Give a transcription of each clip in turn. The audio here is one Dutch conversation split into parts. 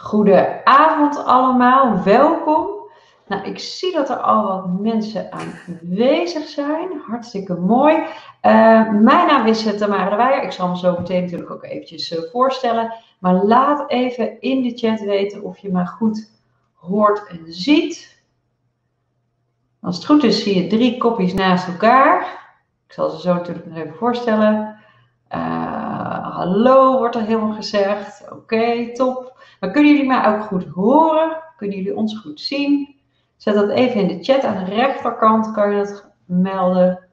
Goedenavond allemaal, welkom. Nou, ik zie dat er al wat mensen aanwezig zijn. Hartstikke mooi. Uh, mijn naam is Tamara de Weijer. Ik zal me zo meteen natuurlijk ook eventjes uh, voorstellen. Maar laat even in de chat weten of je me goed hoort en ziet. Als het goed is, zie je drie kopjes naast elkaar. Ik zal ze zo natuurlijk nog even voorstellen. Hallo wordt er helemaal gezegd. Oké, top. Maar kunnen jullie mij ook goed horen? Kunnen jullie ons goed zien? Zet dat even in de chat. Aan de rechterkant kan je dat melden.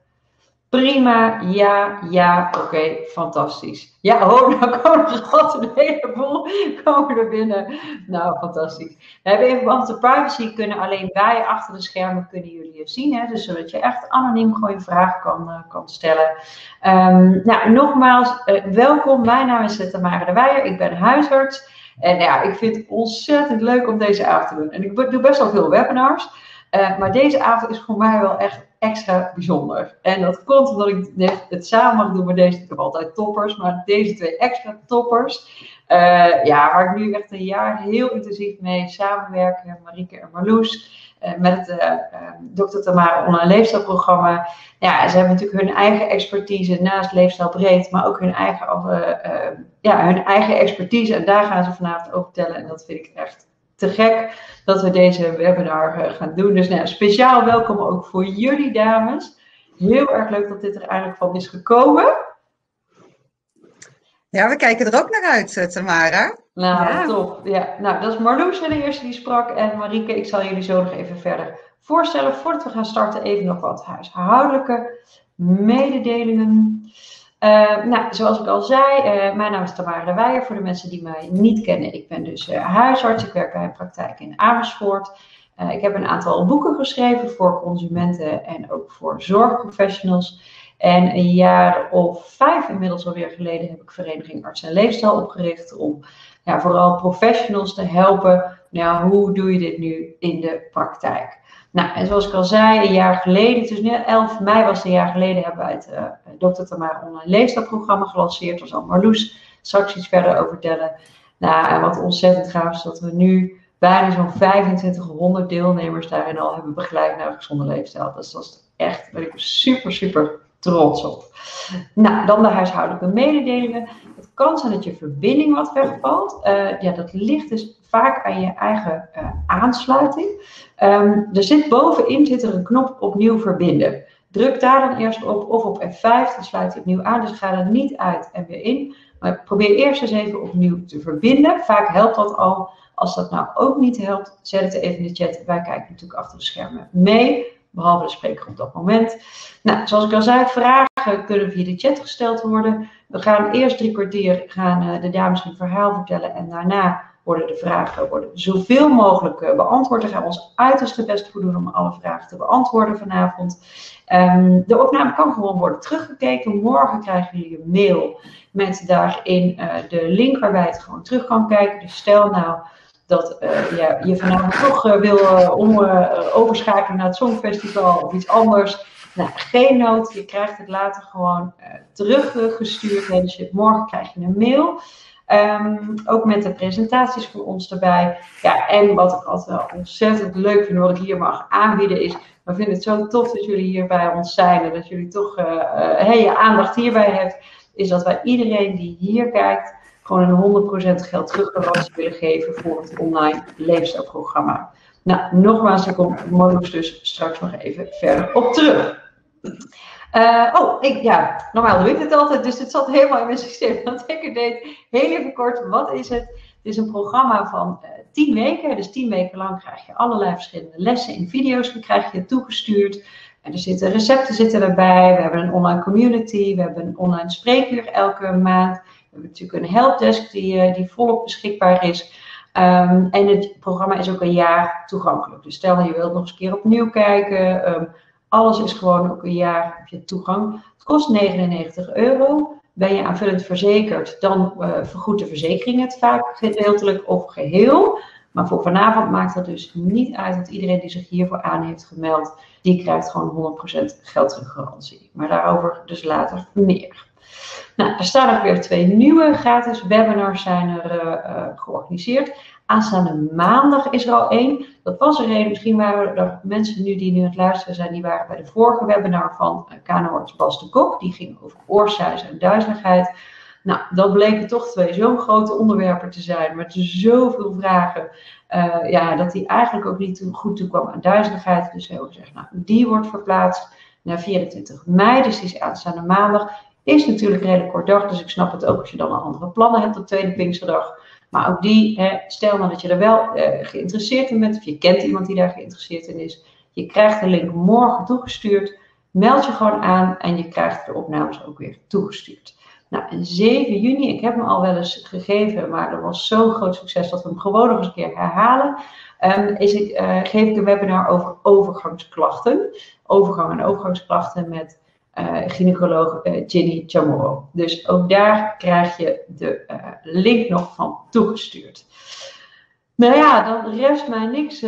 Prima, ja, ja, oké, fantastisch. Ja, oh, nou komen er altijd een heleboel komen er binnen. Nou, fantastisch. We hebben in verband met de privacy kunnen alleen wij achter de schermen kunnen jullie zien. Hè? Dus zodat je echt anoniem gewoon je vragen kan, uh, kan stellen. Um, nou, nogmaals, uh, welkom. Mijn naam is Tamara de Weijer. Ik ben huisarts. En ja, ik vind het ontzettend leuk om deze avond te doen. En ik doe best wel veel webinars. Uh, maar deze avond is voor mij wel echt extra bijzonder. En dat komt omdat ik het samen mag doen met deze. Ik heb altijd toppers, maar deze twee extra toppers. Uh, ja, waar ik nu echt een jaar heel intensief mee samenwerken. Marieke en Marloes. Uh, met uh, Dr. Tamara online leefstijlprogramma. Ja, ze hebben natuurlijk hun eigen expertise naast leefstijl breed, maar ook hun eigen, ja, hun eigen expertise. En daar gaan ze vanavond over vertellen. En dat vind ik echt te gek dat we deze webinar eh, gaan doen. Dus nou, speciaal welkom ook voor jullie dames. Heel erg leuk dat dit er eigenlijk van is gekomen. Ja, we kijken er ook naar uit, eh, Tamara. Nou, ja. top. Ja, nou, dat is Marloes de eerste die sprak. En Marieke, ik zal jullie zo nog even verder voorstellen. Voordat we gaan starten, even nog wat huishoudelijke mededelingen. Uh, nou, zoals ik al zei, uh, mijn naam is Tamara de Weijer. Voor de mensen die mij niet kennen, ik ben dus uh, huisarts. Ik werk bij een praktijk in Amersfoort. ik heb een aantal boeken geschreven voor consumenten en ook voor zorgprofessionals. En een jaar of vijf inmiddels alweer geleden heb ik Vereniging Arts en Leefstijl opgericht om ja, vooral professionals te helpen. Nou, hoe doe je dit nu in de praktijk? Nou, en zoals ik al zei, een jaar geleden, dus 11 mei was het een jaar geleden, hebben wij het uh, Dr. Tamara online leefstijlprogramma gelanceerd. Daar zal Marloes straks iets verder over vertellen. Nou, en wat ontzettend gaaf is dat we nu bijna zo'n 2500 deelnemers daarin al hebben begeleid naar een gezonde leefstijl. Dus dat is echt, ben ik super, super trots op. Nou, dan de huishoudelijke mededelingen. Het kan zijn dat je verbinding wat wegvalt. Uh, ja, dat ligt dus vaak aan je eigen uh, aansluiting. Um, er zit bovenin zit er een knop opnieuw verbinden. Druk daar dan eerst op of op F5, dan sluit hij opnieuw aan. Dus ga er niet uit en weer in. Maar probeer eerst eens even opnieuw te verbinden. Vaak helpt dat al. Als dat nou ook niet helpt, zet het even in de chat. Wij kijken natuurlijk achter de schermen mee behalve de spreker op dat moment. Nou, zoals ik al zei, vragen kunnen via de chat gesteld worden. We gaan eerst drie kwartier uh, de dames hun verhaal vertellen en daarna worden de vragen worden zoveel mogelijk uh, beantwoord. Daar gaan we ons uiterste best voor doen om alle vragen te beantwoorden vanavond. Um, de opname kan gewoon worden teruggekeken. Morgen krijgen jullie een mail met daarin uh, de link waarbij het gewoon terug kan kijken. Dus stel nou dat uh, ja, je vanavond toch uh, wil uh, overschakelen naar het Songfestival of iets anders. Nou, geen nood. Je krijgt het later gewoon teruggestuurd. Morgen krijg je een mail. Um, ook met de presentaties voor ons erbij. Ja, en wat ik altijd wel ontzettend leuk vind, wat ik hier mag aanbieden, is. We vinden het zo tof dat jullie hier bij ons zijn en dat jullie toch hey, je aandacht hierbij hebt. Is dat wij iedereen die hier kijkt, gewoon een 100% geld teruggarantie willen geven voor het online leefstijlprogramma. Nou, nogmaals, daar komt Molux dus straks nog even verder op terug. Uh, oh, ik, ja, normaal doe ik het altijd, dus het zat helemaal in mijn systeem. Want ik deed heel even kort, wat is het? Het is een programma van uh, 10 weken, dus 10 weken lang krijg je allerlei verschillende lessen in video's, die krijg je toegestuurd. En er zitten recepten zitten erbij, we hebben een online community, we hebben een online spreekuur elke maand hebben natuurlijk een helpdesk die, eh, die volop beschikbaar is. Um, en het programma is ook een jaar toegankelijk. Dus stel je wilt nog eens een keer opnieuw kijken. Um, alles is gewoon ook een jaar je toegang. Het kost 99 euro. Ben je aanvullend verzekerd, dan uh, vergoedt de verzekering het vaak gedeeltelijk of geheel. Maar voor vanavond maakt dat dus niet uit, want iedereen die zich hiervoor aan heeft gemeld, die krijgt gewoon 100% geld teruggarantie. Maar daarover dus later meer. Nou, er staan ook weer twee nieuwe gratis webinars zijn er uh, uh, georganiseerd. Aanstaande maandag is er al één. Dat was er één. Misschien waren er mensen nu die nu aan het luisteren zijn, die waren bij de vorige webinar van KNO-arts Bas de Kok. Die ging over oorsuizen en duizeligheid. Nou, dat bleken toch twee zo'n grote onderwerpen te zijn, met zoveel vragen, ja, dat hij eigenlijk ook niet goed toekwam aan duizeligheid. Dus we hebben gezegd, nou, die wordt verplaatst naar 24 mei, dus die is aanstaande maandag. Is natuurlijk een redelijk kort dag, dus ik snap het ook als je dan al andere plannen hebt op tweede Pinksterdag. Maar ook die, hè, stel nou dat je er wel uh, geïnteresseerd in bent, of je kent iemand die daar geïnteresseerd in is. Je krijgt de link morgen toegestuurd. Meld je gewoon aan en je krijgt de opnames ook weer toegestuurd. Nou, en 7 juni, ik heb hem al wel eens gegeven, maar dat was zo'n groot succes dat we hem gewoon nog eens een keer herhalen. Um, is uh, geef ik een webinar over overgangsklachten. Overgang en overgangsklachten met uh, gynaecoloog uh, Ginny Chamorro. Dus ook daar krijg je de link nog van toegestuurd. Nou ja, dan rest mij niks,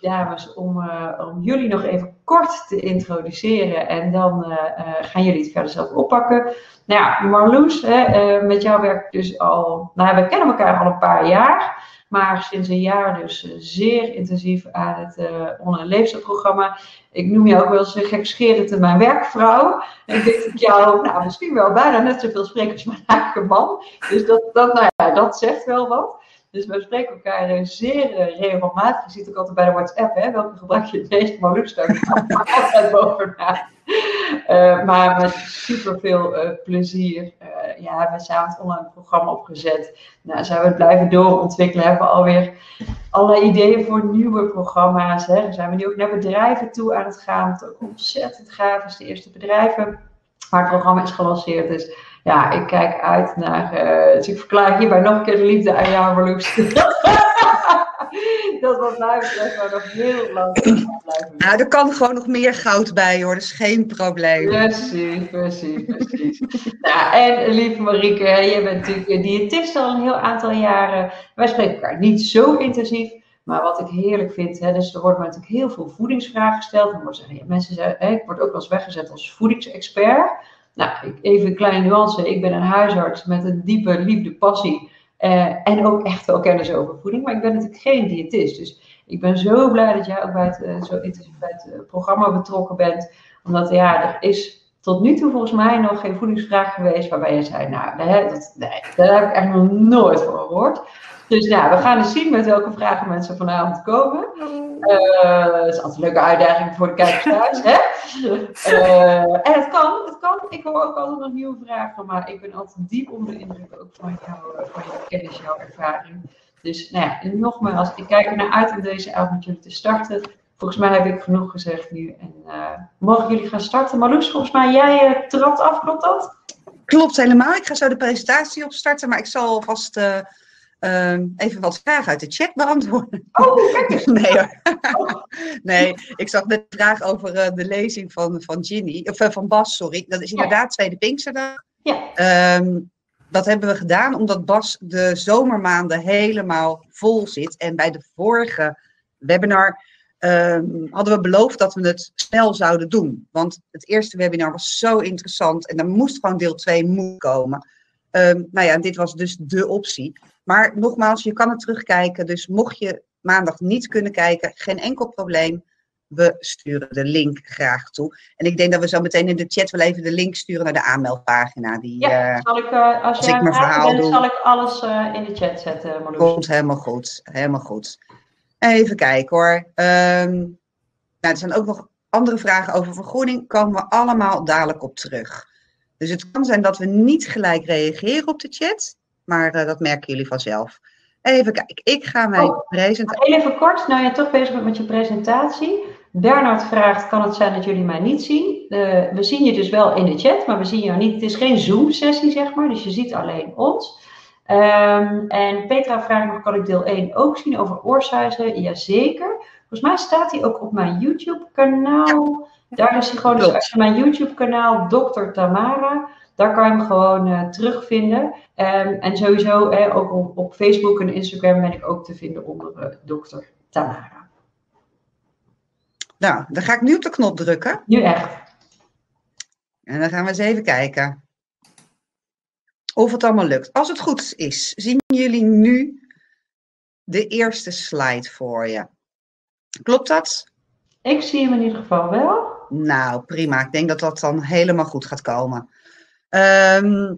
dames, om, om jullie nog even kort te introduceren. En dan gaan jullie het verder zelf oppakken. Nou ja, Marloes, hè, met jou werk ik dus al, nou we kennen elkaar al een paar jaar. Maar sinds een jaar dus zeer intensief aan het online leefstijlprogramma. Ik noem jou ook wel eens gekscherend mijn werkvrouw. En ik denk dat ik jou nou, misschien wel bijna net zoveel spreek als mijn eigen man. Dus dat, dat, nou ja, dat zegt wel wat. Dus we spreken elkaar eh, zeer eh, regelmatig. Je ziet ook altijd bij de WhatsApp, hè, welke gebruik je het meest, staat altijd bovenaan. Uh, maar met super veel uh, plezier. Ja, we zijn het online programma opgezet. Nou, zijn we het blijven doorontwikkelen. Hebben we alweer allerlei ideeën voor nieuwe programma's. Hè. Zijn we nu ook naar bedrijven toe aan het gaan. Wat ook ontzettend gaaf is. De eerste bedrijven waar het programma is gelanceerd. Dus ja, ik kijk uit naar. Uh, dus ik verklaar hierbij nog een keer de liefde aan jou, Marloes. dat wat mij betreft maar nog heel lang blijven. Nou, er kan gewoon nog meer goud bij hoor, dat is geen probleem. Precies, precies, precies. nou, en lieve Marieke, je bent natuurlijk diëtist al een heel aantal jaren. Wij spreken elkaar niet zo intensief. Maar wat ik heerlijk vind, hè, dus er worden natuurlijk heel veel voedingsvragen gesteld. En worden, mensen zeggen, hè, ik word ook wel eens weggezet als voedingsexpert. Nou, even een kleine nuance. Ik ben een huisarts met een diepe liefde, passie. Uh, en ook echt wel kennis over voeding. Maar ik ben natuurlijk geen diëtist. Dus ik ben zo blij dat jij ook bij het, uh, zo intensief bij het uh, programma betrokken bent. Omdat ja, er is tot nu toe volgens mij nog geen voedingsvraag geweest waarbij je zei, nou, dat, daar heb ik echt nog nooit van gehoord. Dus ja, we gaan eens zien met welke vragen mensen vanavond komen. Uh, dat is altijd een leuke uitdaging voor de kijkers thuis. Hè? Uh, en het kan, het kan. Ik hoor ook altijd nog nieuwe vragen, maar ik ben altijd diep onder de indruk ook van, jou, van jouw kennis, jouw ervaring. Dus nou ja, en nogmaals, ik kijk er naar uit om deze avond met jullie te starten. Volgens mij heb ik genoeg gezegd nu. En uh, mogen jullie gaan starten? Marloes, volgens mij jij trapt af, klopt dat? Klopt helemaal. Ik ga zo de presentatie opstarten, maar ik zal vast uh, even wat vragen uit de chat beantwoorden. Oh, kijk nee hoor. nee, ik zag net de vraag over de lezing van, van Ginny, of van Bas, sorry. Dat is inderdaad ja. tweede Pinksterdag. Ja. Um, dat hebben we gedaan omdat Bas de zomermaanden helemaal vol zit. En bij de vorige webinar um, hadden we beloofd dat we het snel zouden doen. Want het eerste webinar was zo interessant en er moest gewoon deel 2 moet komen. Um, nou ja, dit was dus de optie. Maar nogmaals, je kan het terugkijken. Dus mocht je maandag niet kunnen kijken, geen enkel probleem. We sturen de link graag toe. En ik denk dat we zo meteen in de chat wel even de link sturen naar de aanmeldpagina. Die, ja, uh, zal ik, uh, als, als jij ik mijn verhaal bent, doe. zal ik alles uh, in de chat zetten, Marloes. Komt helemaal goed. Helemaal goed. Even kijken hoor. Um, nou, er zijn ook nog andere vragen over vergroening. Komen we allemaal dadelijk op terug. Dus het kan zijn dat we niet gelijk reageren op de chat. Maar uh, dat merken jullie vanzelf. Even kijken. Ik ga mijn Oh, presentatie. Even kort, nou je toch bezig bent met je presentatie. Bernard vraagt, kan het zijn dat jullie mij niet zien? Uh, we zien je dus wel in de chat, maar we zien jou niet. Het is geen Zoom-sessie, zeg maar, dus je ziet alleen ons. Um, en Petra vraagt nog, kan ik deel 1 ook zien over oorsuizen? Jazeker. Volgens mij staat hij ook op mijn YouTube-kanaal. Daar is hij gewoon, dus als je mijn YouTube-kanaal, Dr. Tamara, daar kan je hem gewoon uh, terugvinden. Um, en sowieso, eh, ook op, op, Facebook en Instagram ben ik ook te vinden onder uh, Dr. Tamara. Nou, dan ga ik nu op de knop drukken. Nu echt. En dan gaan we eens even kijken of het allemaal lukt. Als het goed is, zien jullie nu de eerste slide voor je. Klopt dat? Ik zie hem in ieder geval wel. Nou, prima. Ik denk dat dat dan helemaal goed gaat komen. Ehm,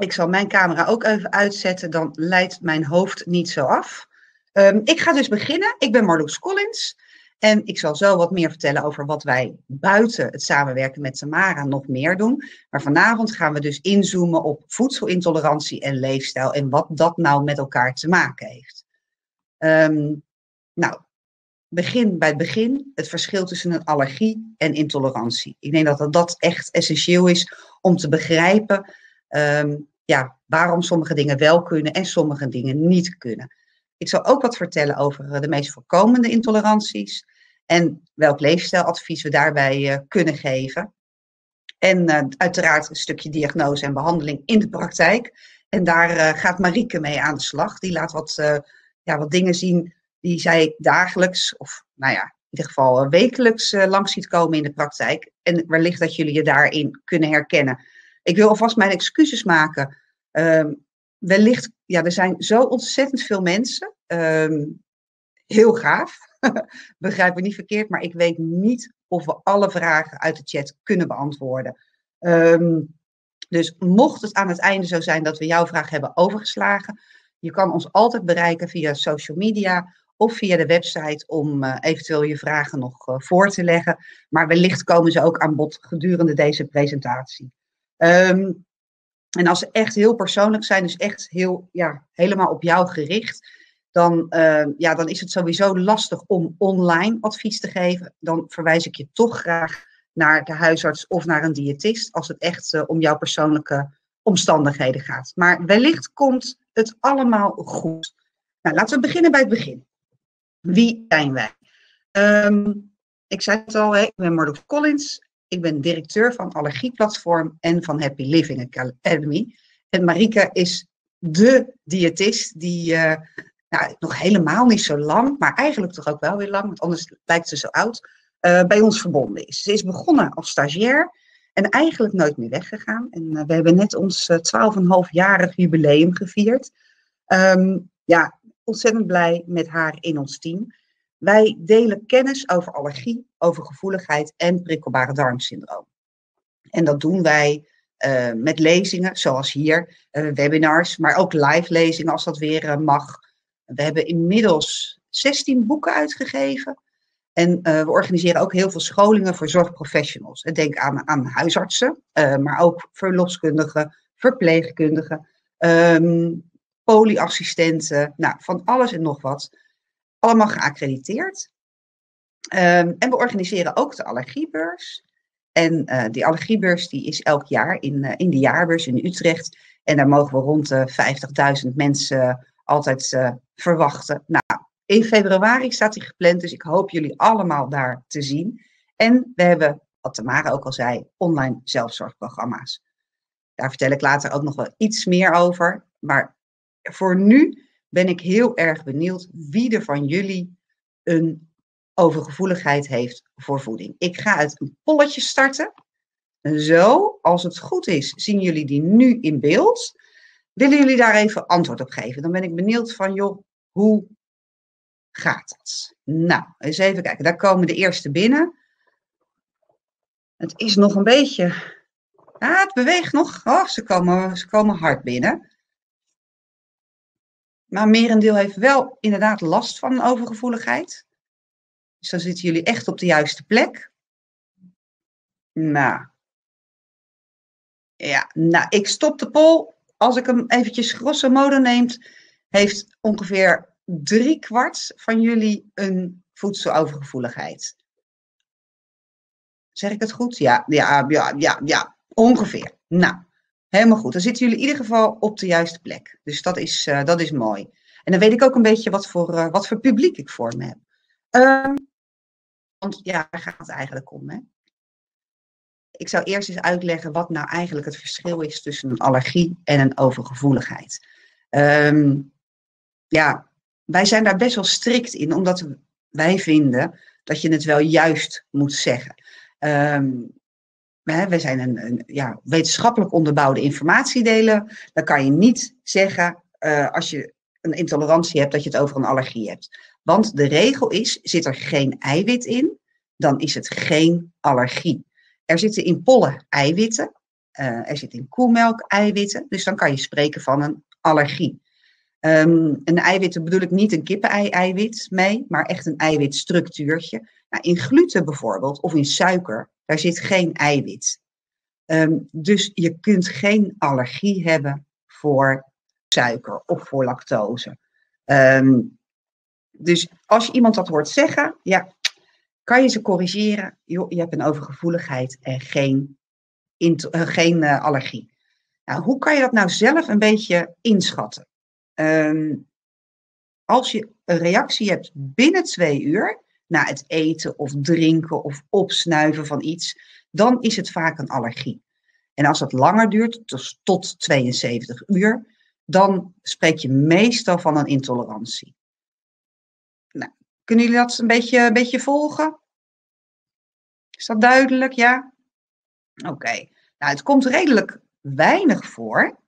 ik zal mijn camera ook even uitzetten, dan leidt mijn hoofd niet zo af. Ehm, ik ga dus beginnen. Ik ben Marloes Collins. En ik zal zo wat meer vertellen over wat wij buiten het samenwerken met Tamara nog meer doen. Maar vanavond gaan we dus inzoomen op voedselintolerantie en leefstijl en wat dat nou met elkaar te maken heeft. Ehm, nou, begin bij het begin, het verschil tussen een allergie en intolerantie. Ik denk dat dat echt essentieel is om te begrijpen ehm, ja, waarom sommige dingen wel kunnen en sommige dingen niet kunnen. Ik zal ook wat vertellen over eh, de meest voorkomende intoleranties en welk leefstijladvies we daarbij uh, kunnen geven. En uh, uiteraard een stukje diagnose en behandeling in de praktijk. En daar gaat Marieke mee aan de slag. Die laat wat, ja, wat dingen zien die zij dagelijks, of nou ja, in ieder geval wekelijks langs ziet komen in de praktijk. En wellicht dat jullie je daarin kunnen herkennen. Ik wil alvast mijn excuses maken. Ehm, wellicht, ja, er zijn zo ontzettend veel mensen. Um, heel gaaf. Begrijp me niet verkeerd, maar ik weet niet of we alle vragen uit de chat kunnen beantwoorden. Um, dus mocht het aan het einde zo zijn dat we jouw vraag hebben overgeslagen, je kan ons altijd bereiken via social media of via de website om uh, eventueel je vragen nog uh, voor te leggen. Maar wellicht komen ze ook aan bod gedurende deze presentatie. Um, en als ze echt heel persoonlijk zijn, dus echt heel, ja, helemaal op jou gericht, dan, uh, ja, dan is het sowieso lastig om online advies te geven. Dan verwijs ik je toch graag naar de huisarts of naar een diëtist als het echt om jouw persoonlijke omstandigheden gaat. Maar wellicht komt het allemaal goed. Nou, laten we beginnen bij het begin. Wie zijn wij? Um, ik zei het al, ik ben Marloes Collins. Ik ben directeur van Allergieplatform en van Happy Living Academy. En Marike is de diëtist die uh, nou, nog helemaal niet zo lang, maar eigenlijk toch ook wel weer lang, want anders lijkt ze zo oud, uh, bij ons verbonden is. Ze is begonnen als stagiair en eigenlijk nooit meer weggegaan. En uh, we hebben net ons 12,5-jarig jubileum gevierd. Um, ja, ontzettend blij met haar in ons team. Wij delen kennis over allergie, over gevoeligheid en prikkelbare darmsyndroom. En dat doen wij uh, met lezingen, zoals hier, uh, webinars, maar ook live lezingen als dat weer uh, mag. We hebben inmiddels 16 boeken uitgegeven. En we organiseren ook heel veel scholingen voor zorgprofessionals. Denk aan, aan huisartsen, maar ook verloskundigen, verpleegkundigen, um, polyassistenten, nou, van alles en nog wat allemaal geaccrediteerd. Um, en we organiseren ook de allergiebeurs. En uh, die allergiebeurs die is elk jaar in, uh, in de jaarbeurs in Utrecht. En daar mogen we rond de 50.000 mensen altijd uh, verwachten. Nou, in februari staat die gepland, dus ik hoop jullie allemaal daar te zien. En we hebben, wat Tamara ook al zei, online zelfzorgprogramma's. Daar vertel ik later ook nog wel iets meer over. Maar voor nu ben ik heel erg benieuwd wie er van jullie een overgevoeligheid heeft voor voeding. Ik ga het een polletje starten. Zo, als het goed is, zien jullie die nu in beeld. Willen jullie daar even antwoord op geven? Dan ben ik benieuwd van, joh, hoe gaat dat? Nou, eens even kijken. Daar komen de eerste binnen. Het is nog een beetje. Ah, het beweegt nog. Oh, ze komen, ze komen hard binnen. Maar merendeel heeft wel inderdaad last van overgevoeligheid. Dus dan zitten jullie echt op de juiste plek. Nou. Ja, nou, ik stop de poll. Als ik hem eventjes grosso modo neemt, heeft ongeveer drie kwart van jullie een voedselovergevoeligheid. Zeg ik het goed? Ja, ja, ja, ja, ja, ongeveer. Nou, Helemaal goed. Dan zitten jullie in ieder geval op de juiste plek. Dus dat is, uh, dat is mooi. En dan weet ik ook een beetje wat voor, uh, wat voor publiek ik voor me heb. Um, want ja, daar gaat het eigenlijk om. Hè? Ik zou eerst eens uitleggen wat nou eigenlijk het verschil is tussen een allergie en een overgevoeligheid. Um, ja, wij zijn daar best wel strikt in, omdat wij vinden dat je het wel juist moet zeggen. Um, we zijn een, ja, wetenschappelijk onderbouwde informatie delen. Dan kan je niet zeggen, uh, als je een intolerantie hebt, dat je het over een allergie hebt. Want de regel is, zit er geen eiwit in, dan is het geen allergie. Er zitten in pollen eiwitten, uh, er zit in koemelk eiwitten, dus dan kan je spreken van een allergie. Um, een eiwitten bedoel ik niet een kippen-eiwit mee, maar echt een eiwitstructuurtje. Nou, in gluten bijvoorbeeld, of in suiker, daar zit geen eiwit. Um, dus je kunt geen allergie hebben voor suiker of voor lactose. Um, dus als je iemand dat hoort zeggen, ja, kan je ze corrigeren. Je hebt een overgevoeligheid en geen, uh, geen uh, allergie. Nou, hoe kan je dat nou zelf een beetje inschatten? Um, als je een reactie hebt binnen twee uur na het eten of drinken of opsnuiven van iets, dan is het vaak een allergie. En als het langer duurt, dus tot 72 uur, dan spreek je meestal van een intolerantie. Nou, kunnen jullie dat een beetje, een beetje volgen? Is dat duidelijk? Ja? Oké. Nou, het komt redelijk weinig voor.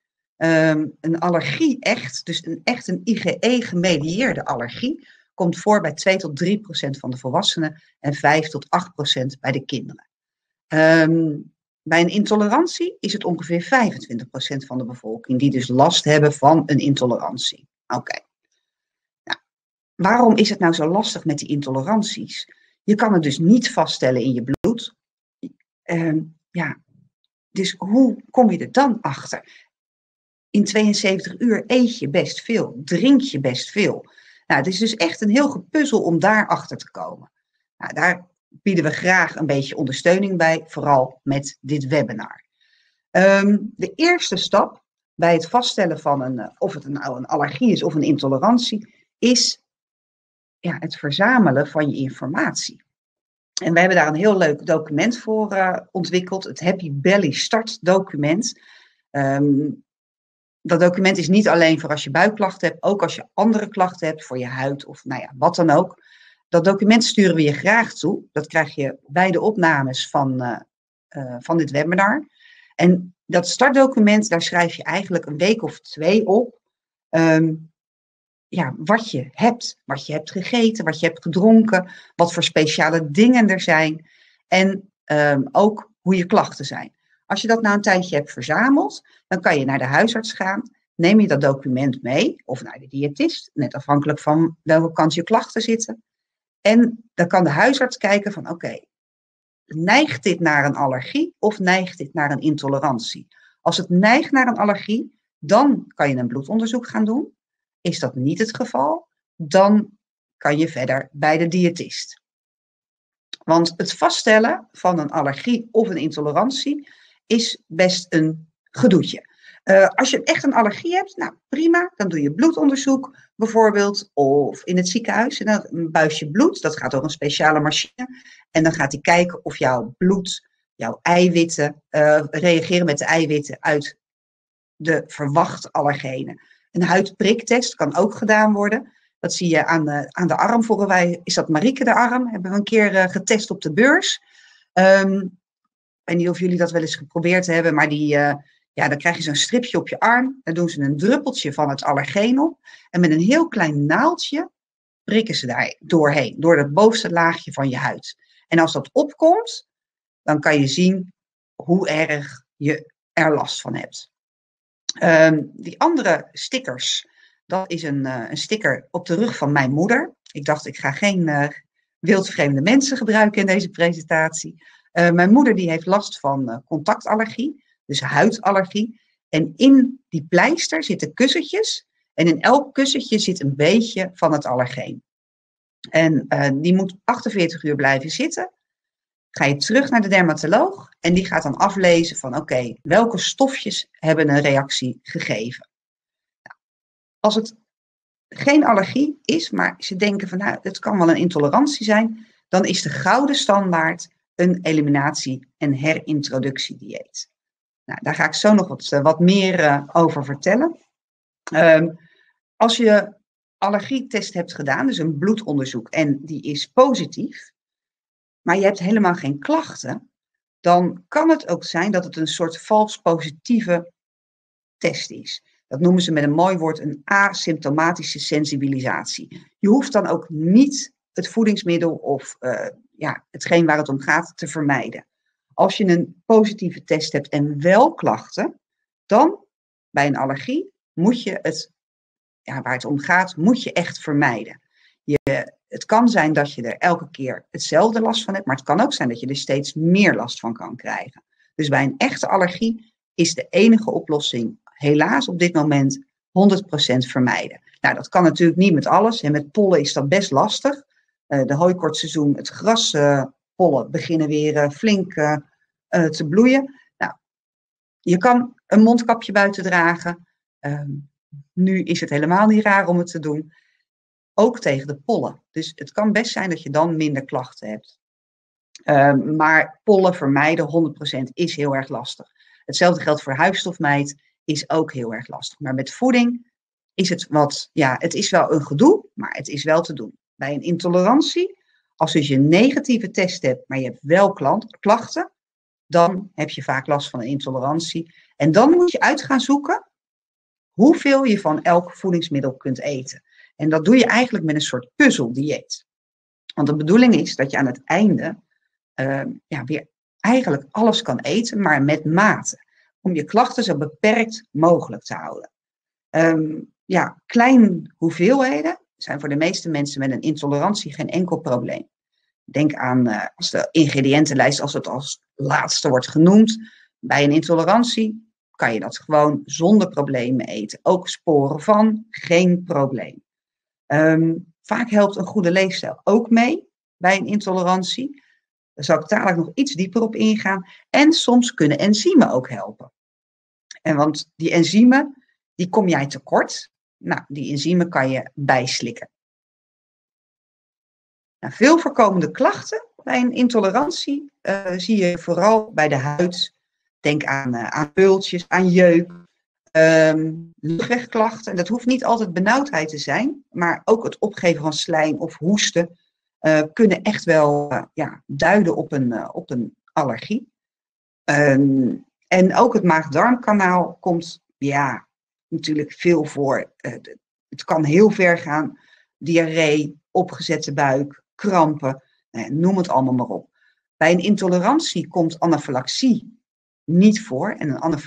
Um, een allergie echt, dus een, echt een IgE-gemedieerde allergie, komt voor bij 2 tot 3 procent van de volwassenen en 5 tot 8 procent bij de kinderen. Um, bij een intolerantie is het ongeveer 25 procent van de bevolking die dus last hebben van een intolerantie. Oké. Nou, waarom is het nou zo lastig met die intoleranties? Je kan het dus niet vaststellen in je bloed. Um, ja, dus hoe kom je er dan achter? In 72 uur eet je best veel, drink je best veel. Nou, het is dus echt een heel gepuzzel om daarachter te komen. Nou, daar bieden we graag een beetje ondersteuning bij, vooral met dit webinar. Um, de eerste stap bij het vaststellen van een, eh, of het nou een allergie is of een intolerantie, is ja, het verzamelen van je informatie. En we hebben daar een heel leuk document voor uh, ontwikkeld, het Happy Belly Start document. Um, dat document is niet alleen voor als je buikklachten hebt, ook als je andere klachten hebt voor je huid of nou ja, wat dan ook. Dat document sturen we je graag toe. Dat krijg je bij de opnames van, uh, uh, van dit webinar. En dat startdocument, daar schrijf je eigenlijk een week of twee op. Um, ja, wat je hebt, wat je hebt gegeten, wat je hebt gedronken, wat voor speciale dingen er zijn en um, ook hoe je klachten zijn. Als je dat na een tijdje hebt verzameld, dan kan je naar de huisarts gaan. Neem je dat document mee, of naar de diëtist, net afhankelijk van welke kant je klachten zitten. En dan kan de huisarts kijken van oké, neigt dit naar een allergie of neigt dit naar een intolerantie? Als het neigt naar een allergie, dan kan je een bloedonderzoek gaan doen. Is dat niet het geval, dan kan je verder bij de diëtist. Want het vaststellen van een allergie of een intolerantie is best een gedoetje. Uh, als je echt een allergie hebt, nou prima, dan doe je bloedonderzoek bijvoorbeeld, of in het ziekenhuis, en dan een buisje bloed, dat gaat door een speciale machine, en dan gaat hij kijken of jouw bloed, jouw eiwitten, uh, reageren met de eiwitten uit de verwachte allergenen. Een huidpriktest kan ook gedaan worden. Dat zie je aan de, aan de arm. Volgens mij is dat Marieke de arm. Hebben we een keer uh, getest op de beurs. Um, weet niet of jullie dat wel eens geprobeerd hebben, maar die, uh, ja, dan krijg je zo'n stripje op je arm. Dan doen ze een druppeltje van het allergeen op. En met een heel klein naaldje prikken ze daar doorheen, door het bovenste laagje van je huid. En als dat opkomt, dan kan je zien hoe erg je er last van hebt. Um, die andere stickers, dat is een, uh, een sticker op de rug van mijn moeder. Ik dacht, ik ga geen uh, wildvreemde mensen gebruiken in deze presentatie. Uh, mijn moeder die heeft last van uh, contactallergie, dus huidallergie. En in die pleister zitten kussentjes. En in elk kussentje zit een beetje van het allergeen. En uh, die moet 48 uur blijven zitten. Ga je terug naar de dermatoloog en die gaat dan aflezen van oké, welke stofjes hebben een reactie gegeven. Nou, als het geen allergie is, maar ze denken van nou, het kan wel een intolerantie zijn, dan is de gouden standaard een eliminatie- en herintroductiedieet. Nou, daar ga ik zo nog wat, eh, wat meer uh, over vertellen. Um, als je allergietest hebt gedaan, dus een bloedonderzoek, en die is positief, maar je hebt helemaal geen klachten, dan kan het ook zijn dat het een soort vals positieve test is. Dat noemen ze met een mooi woord een asymptomatische sensibilisatie. Je hoeft dan ook niet het voedingsmiddel of uh, ja, hetgeen waar het om gaat te vermijden. Als je een positieve test hebt en wel klachten, dan bij een allergie moet je het, ja, waar het om gaat, moet je echt vermijden. Je, het kan zijn dat je er elke keer hetzelfde last van hebt, maar het kan ook zijn dat je er steeds meer last van kan krijgen. Dus bij een echte allergie is de enige oplossing helaas op dit moment 100% vermijden. Nou, dat kan natuurlijk niet met alles. En met pollen is dat best lastig. Uh, de hooikortseizoen, het graspollen uh, beginnen weer uh, flink te bloeien. Nou, je kan een mondkapje buiten dragen. Ehm, nu is het helemaal niet raar om het te doen. Ook tegen de pollen. Dus het kan best zijn dat je dan minder klachten hebt. Ehm, maar pollen vermijden 100% is heel erg lastig. Hetzelfde geldt voor huisstofmijt, is ook heel erg lastig. Maar met voeding is het wat, ja, het is wel een gedoe, maar het is wel te doen. Bij een intolerantie, als dus je een negatieve test hebt, maar je hebt wel klant, klachten, dan heb je vaak last van een intolerantie. En dan moet je uit gaan zoeken hoeveel je van elk voedingsmiddel kunt eten. En dat doe je eigenlijk met een soort puzzeldieet. Want de bedoeling is dat je aan het einde uh, ja, weer eigenlijk alles kan eten, maar met mate. Om je klachten zo beperkt mogelijk te houden. Um, ja, kleine hoeveelheden zijn voor de meeste mensen met een intolerantie geen enkel probleem. Denk aan uh, als de ingrediëntenlijst, als het als laatste wordt genoemd. Bij een intolerantie kan je dat gewoon zonder problemen eten. Ook sporen van, geen probleem. Um, vaak helpt een goede leefstijl ook mee bij een intolerantie. Daar zal ik dadelijk nog iets dieper op ingaan. En soms kunnen enzymen ook helpen. En want die enzymen, die kom jij tekort. Nou, die enzymen kan je bijslikken. Nou, veel voorkomende klachten bij een intolerantie uh, zie je vooral bij de huid. Denk aan, uh, aan pultjes, aan jeuk, um, luchtwegklachten. En dat hoeft niet altijd benauwdheid te zijn, maar ook het opgeven van slijm of hoesten uh, kunnen echt wel ja, duiden op een, op een allergie. Um, en ook het maag-darmkanaal komt ja, natuurlijk veel voor. het kan heel ver gaan. Diarree, opgezette buik, krampen, noem het allemaal maar op. Bij een intolerantie komt anafylaxie niet voor. En een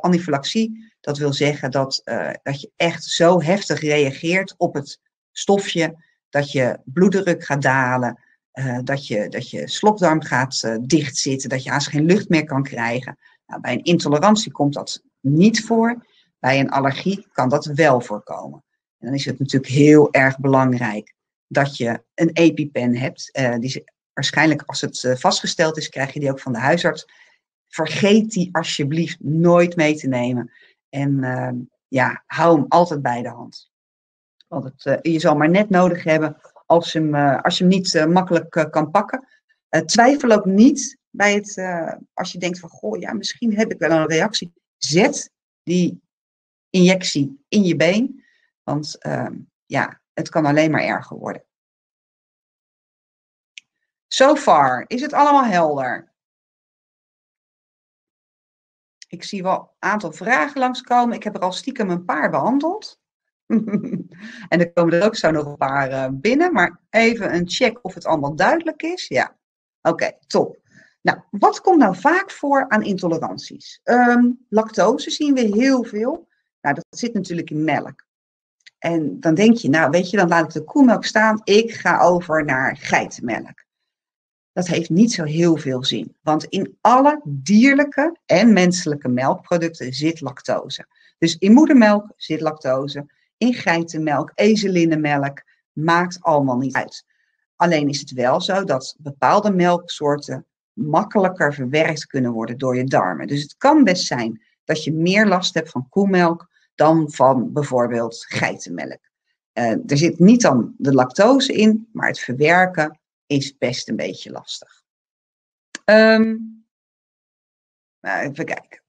anafylaxie, dat wil zeggen dat, uh, dat je echt zo heftig reageert op het stofje, dat je bloeddruk gaat dalen, uh, dat, je, dat je slokdarm gaat dichtzitten, dat je haast geen lucht meer kan krijgen. Nou, bij een intolerantie komt dat niet voor. Bij een allergie kan dat wel voorkomen. En dan is het natuurlijk heel erg belangrijk dat je een EpiPen hebt. Uh, die waarschijnlijk als het uh, vastgesteld is, krijg je die ook van de huisarts. Vergeet die alsjeblieft nooit mee te nemen. En uh, ja, hou hem altijd bij de hand. Want het, eh, je zal maar net nodig hebben als je hem, als je hem niet makkelijk kan pakken. twijfel ook niet bij het, als je denkt van, goh, ja, misschien heb ik wel een reactie. Zet die injectie in je been. Want ehm, ja, het kan alleen maar erger worden. So far, is het allemaal helder? Ik zie wel een aantal vragen langskomen. Ik heb er al stiekem een paar behandeld. en er komen er ook zo nog een paar uh, binnen. Maar even een check of het allemaal duidelijk is. Ja, oké, top. Nou, wat komt nou vaak voor aan intoleranties? Um, lactose zien we heel veel. Nou, dat zit natuurlijk in melk. En dan denk je, nou weet je, dan laat ik de koemelk staan. Ik ga over naar geitenmelk. Dat heeft niet zo heel veel zin. Want in alle dierlijke en menselijke melkproducten zit lactose. Dus in moedermelk zit lactose. In geitenmelk, ezelinnenmelk, maakt allemaal niet uit. Alleen is het wel zo dat bepaalde melksoorten makkelijker verwerkt kunnen worden door je darmen. Dus het kan best zijn dat je meer last hebt van koemelk dan van bijvoorbeeld geitenmelk. Uh, er zit niet dan de lactose in, maar het verwerken is best een beetje lastig. Um, even kijken.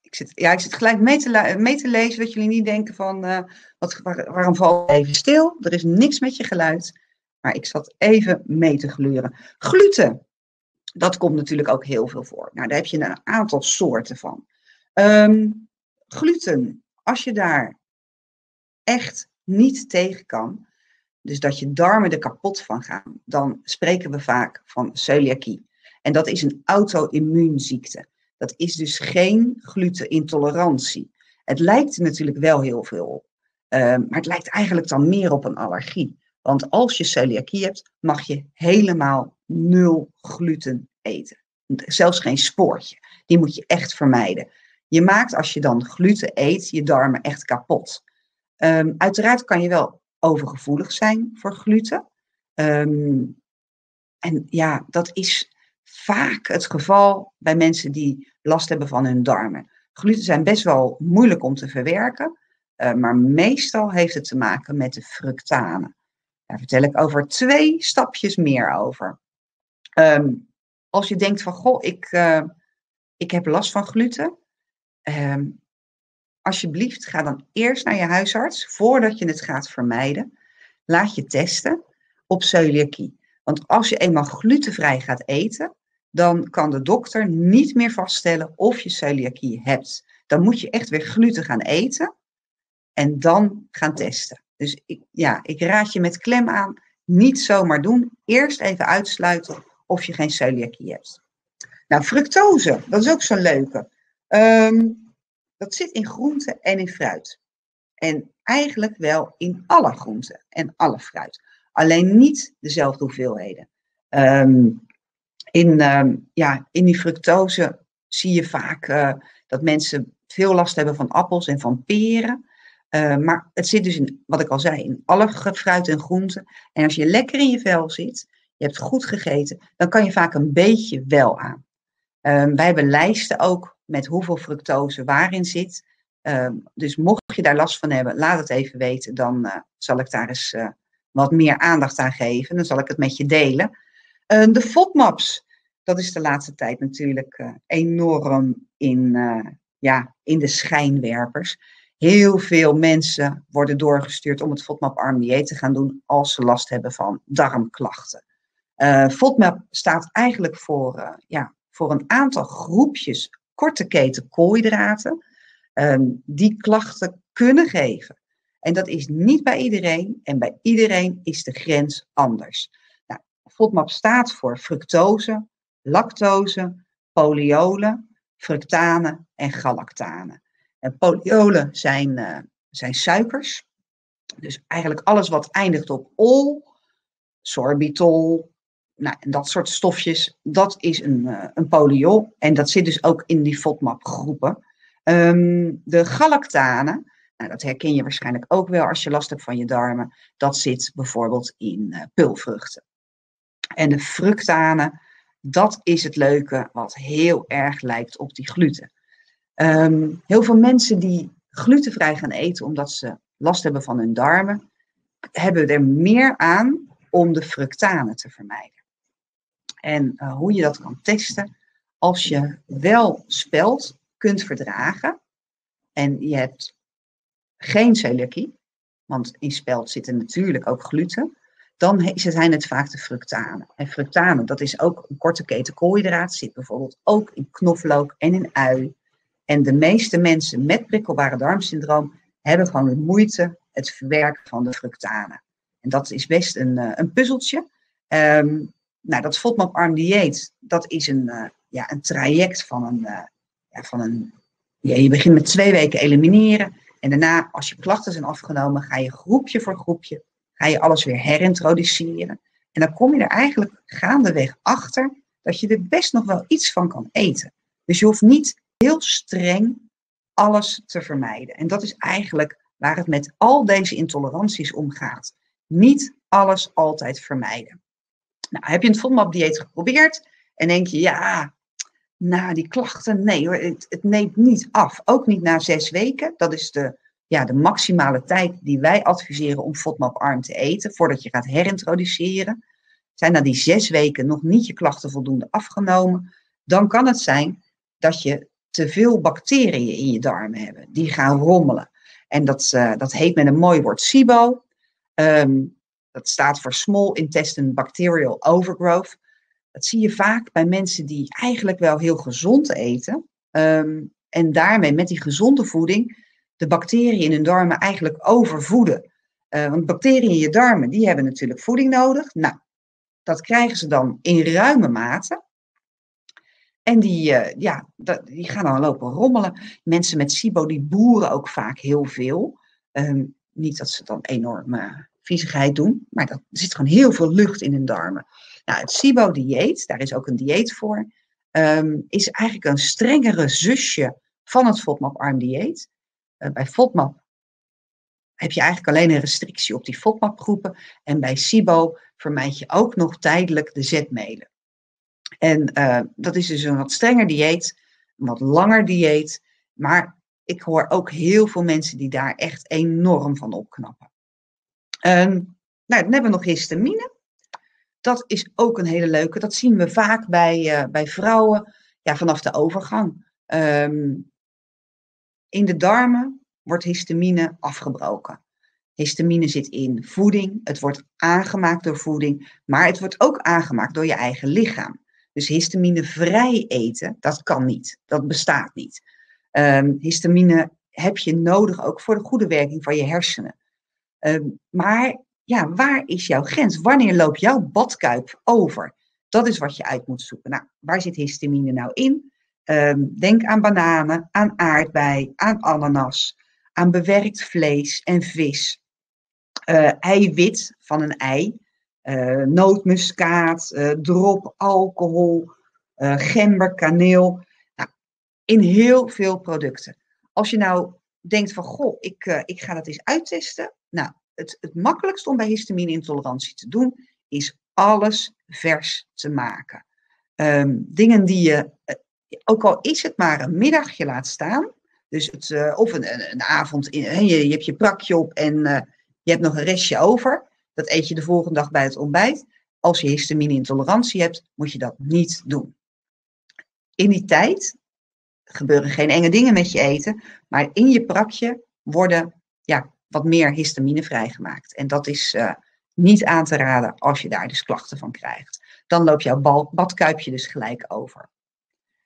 Ik zit, ja, ik zit gelijk mee te, mee te lezen, dat jullie niet denken van, uh, wat, waar, waarom val je even stil? Er is niks met je geluid. Maar ik zat even mee te gluren. Gluten, dat komt natuurlijk ook heel veel voor. Nou, daar heb je een aantal soorten van. Um, gluten als je daar echt niet tegen kan, dus dat je darmen er kapot van gaan, dan spreken we vaak van celiakie. En dat is een auto-immuunziekte. Dat is dus geen glutenintolerantie. Het lijkt er natuurlijk wel heel veel op. Ehm, maar het lijkt eigenlijk dan meer op een allergie. Want als je celiakie hebt, mag je helemaal nul gluten eten. Zelfs geen spoortje. Die moet je echt vermijden. Je maakt als je dan gluten eet, je darmen echt kapot. Um, uiteraard kan je wel overgevoelig zijn voor gluten. Um, en ja, dat is vaak het geval bij mensen die last hebben van hun darmen. Gluten zijn best wel moeilijk om te verwerken, uh, maar meestal heeft het te maken met de fructanen. Daar vertel ik over twee stapjes meer over. Um, als je denkt van, goh, ik, uh, ik heb last van gluten. Um, alsjeblieft, ga dan eerst naar je huisarts voordat je het gaat vermijden. Laat je testen op celiakie. Want als je eenmaal glutenvrij gaat eten, dan kan de dokter niet meer vaststellen of je celiakie hebt. Dan moet je echt weer gluten gaan eten en dan gaan testen. Dus ik, ja, ik raad je met klem aan, niet zomaar doen. Eerst even uitsluiten of je geen celiakie hebt. Nou, fructose, dat is ook zo'n leuke. Um, dat zit in groenten en in fruit. En eigenlijk wel in alle groenten en alle fruit. Alleen niet dezelfde hoeveelheden. Um, in, um, ja, in die fructose zie je vaak uh, dat mensen veel last hebben van appels en van peren. Maar het zit dus in, wat ik al zei, in alle fruit en groenten. En als je lekker in je vel zit, je hebt goed gegeten, dan kan je vaak een beetje wel aan. Wij hebben lijsten ook met hoeveel fructose waarin zit. Um, dus mocht je daar last van hebben, laat het even weten. Dan uh, zal ik daar eens uh, wat meer aandacht aan geven. Dan zal ik het met je delen. Uh, de FODMAPs, dat is de laatste tijd natuurlijk uh, enorm in, ja, in de schijnwerpers. Heel veel mensen worden doorgestuurd om het FODMAP-arm dieet te gaan doen als ze last hebben van darmklachten. FODMAP staat eigenlijk voor, ja, voor een aantal groepjes korte keten koolhydraten um, die klachten kunnen geven. En dat is niet bij iedereen en bij iedereen is de grens anders. Nou, FODMAP staat voor fructose, lactose, poliolen, fructanen en galactanen. En poliolen zijn, uh, zijn suikers. Dus eigenlijk alles wat eindigt op ol, sorbitol, nou, dat soort stofjes, dat is een, uh, een polyol. En dat zit dus ook in die FODMAP groepen. Um, de galactanen, nou, dat herken je waarschijnlijk ook wel als je last hebt van je darmen. Dat zit bijvoorbeeld in uh, pulvruchten. En de fructanen, dat is het leuke wat heel erg lijkt op die gluten. Um, heel veel mensen die glutenvrij gaan eten omdat ze last hebben van hun darmen, hebben er meer aan om de fructanen te vermijden. En uh, hoe je dat kan testen, als je wel spelt kunt verdragen en je hebt geen celiakie, want in spelt zitten natuurlijk ook gluten, dan zijn het vaak de fructanen. En fructanen, dat is ook een korte keten koolhydraat, zit bijvoorbeeld ook in knoflook en in ui. En de meeste mensen met prikkelbare darmsyndroom hebben gewoon de moeite het verwerken van de fructanen. En dat is best een, uh, een puzzeltje. Um, nou, dat FODMAP-arm dieet, dat is een, uh, ja, een traject van een, uh, ja, van een je begint met twee weken elimineren. En daarna, als je klachten zijn afgenomen, ga je groepje voor groepje, ga je alles weer herintroduceren. En dan kom je er eigenlijk gaandeweg achter dat je er best nog wel iets van kan eten. Dus je hoeft niet heel streng alles te vermijden. En dat is eigenlijk waar het met al deze intoleranties om gaat. Niet alles altijd vermijden. Nou, heb je een FODMAP-dieet geprobeerd en denk je, ja, na die klachten, nee het, het, neemt niet af. Ook niet na zes weken. Dat is de, ja, de maximale tijd die wij adviseren om FODMAP-arm te eten, voordat je gaat herintroduceren. Zijn na die zes weken nog niet je klachten voldoende afgenomen, dan kan het zijn dat je te veel bacteriën in je darmen hebt. Die gaan rommelen. En dat, uh, dat heet met een mooi woord SIBO. Um, dat staat voor Small Intestine Bacterial Overgrowth. Dat zie je vaak bij mensen die eigenlijk wel heel gezond eten. Um, en daarmee met die gezonde voeding de bacteriën in hun darmen eigenlijk overvoeden. Uh, want bacteriën in je darmen, die hebben natuurlijk voeding nodig. Nou, dat krijgen ze dan in ruime mate. En die, uh, ja, die gaan dan lopen rommelen. Mensen met SIBO, die boeren ook vaak heel veel. Um, niet dat ze dan enorme viezigheid doen, maar er zit gewoon heel veel lucht in hun darmen. Nou, het SIBO-dieet, daar is ook een dieet voor, um, is eigenlijk een strengere zusje van het FODMAP-arm-dieet. Uh, bij FODMAP heb je eigenlijk alleen een restrictie op die FODMAP-groepen. En bij SIBO vermijd je ook nog tijdelijk de zetmelen. En uh, dat is dus een wat strenger dieet, een wat langer dieet. Maar ik hoor ook heel veel mensen die daar echt enorm van opknappen. Um, nou, dan hebben we nog histamine. Dat is ook een hele leuke. Dat zien we vaak bij, uh, bij vrouwen ja, vanaf de overgang. Um, in de darmen wordt histamine afgebroken. Histamine zit in voeding, het wordt aangemaakt door voeding, maar het wordt ook aangemaakt door je eigen lichaam. Dus histamine vrij eten, dat kan niet, dat bestaat niet. Um, histamine heb je nodig ook voor de goede werking van je hersenen. Um, maar ja, waar is jouw grens? Wanneer loopt jouw badkuip over? Dat is wat je uit moet zoeken. Nou, waar zit histamine nou in? Um, denk aan bananen, aan aardbei, aan ananas, aan bewerkt vlees en vis. Uh, eiwit van een ei, uh, nootmuskaat, uh, drop, alcohol, gember, kaneel. Nou, in heel veel producten. Als je nou denkt van, goh, ik, ik ga dat eens uittesten. Nou, het, het makkelijkst om bij histamine-intolerantie te doen, is alles vers te maken. Um, dingen die je, ook al is het maar een middagje laat staan, dus het, uh, of een, een, een avond, in, je, je hebt je prakje op en uh, je hebt nog een restje over. Dat eet je de volgende dag bij het ontbijt. Als je histamine-intolerantie hebt, moet je dat niet doen. In die tijd gebeuren geen enge dingen met je eten, maar in je prakje worden ja, wat meer histamine vrijgemaakt. En dat is uh, niet aan te raden als je daar dus klachten van krijgt. Dan loopt jouw badkuipje dus gelijk over.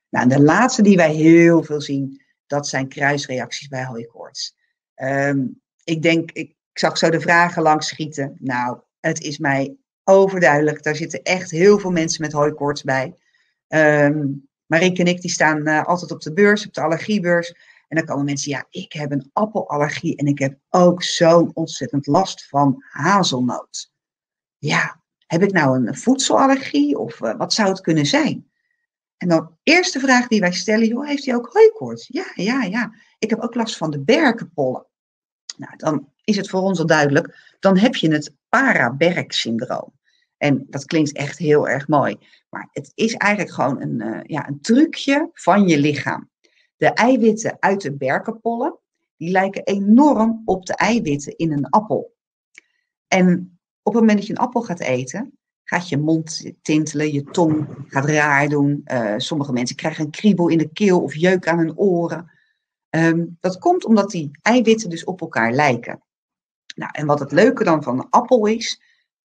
Nou, en de laatste die wij heel veel zien, dat zijn kruisreacties bij hooikoorts. Um, ik denk, ik, zag zo de vragen langs schieten. Nou, het is mij overduidelijk. Daar zitten echt heel veel mensen met hooikoorts bij. Um, Marieke en ik die staan uh, altijd op de beurs, op de allergiebeurs. En dan komen mensen, ja, ik heb een appelallergie en ik heb ook zo'n ontzettend last van hazelnoot. Ja, heb ik nou een voedselallergie of uh, wat zou het kunnen zijn? En dan eerste vraag die wij stellen, joh, heeft hij ook hooikoorts? Ja, ja, ja. Ik heb ook last van de berkenpollen. Nou, dan is het voor ons al duidelijk, dan heb je het paraberg-syndroom. En dat klinkt echt heel erg mooi. Maar het is eigenlijk gewoon een, uh, ja, een trucje van je lichaam. De eiwitten uit de berkenpollen, die lijken enorm op de eiwitten in een appel. En op het moment dat je een appel gaat eten, gaat je mond tintelen, je tong gaat raar doen. Uh, sommige mensen krijgen een kriebel in de keel of jeuk aan hun oren. Um, dat komt omdat die eiwitten dus op elkaar lijken. Nou, en wat het leuke dan van een appel is,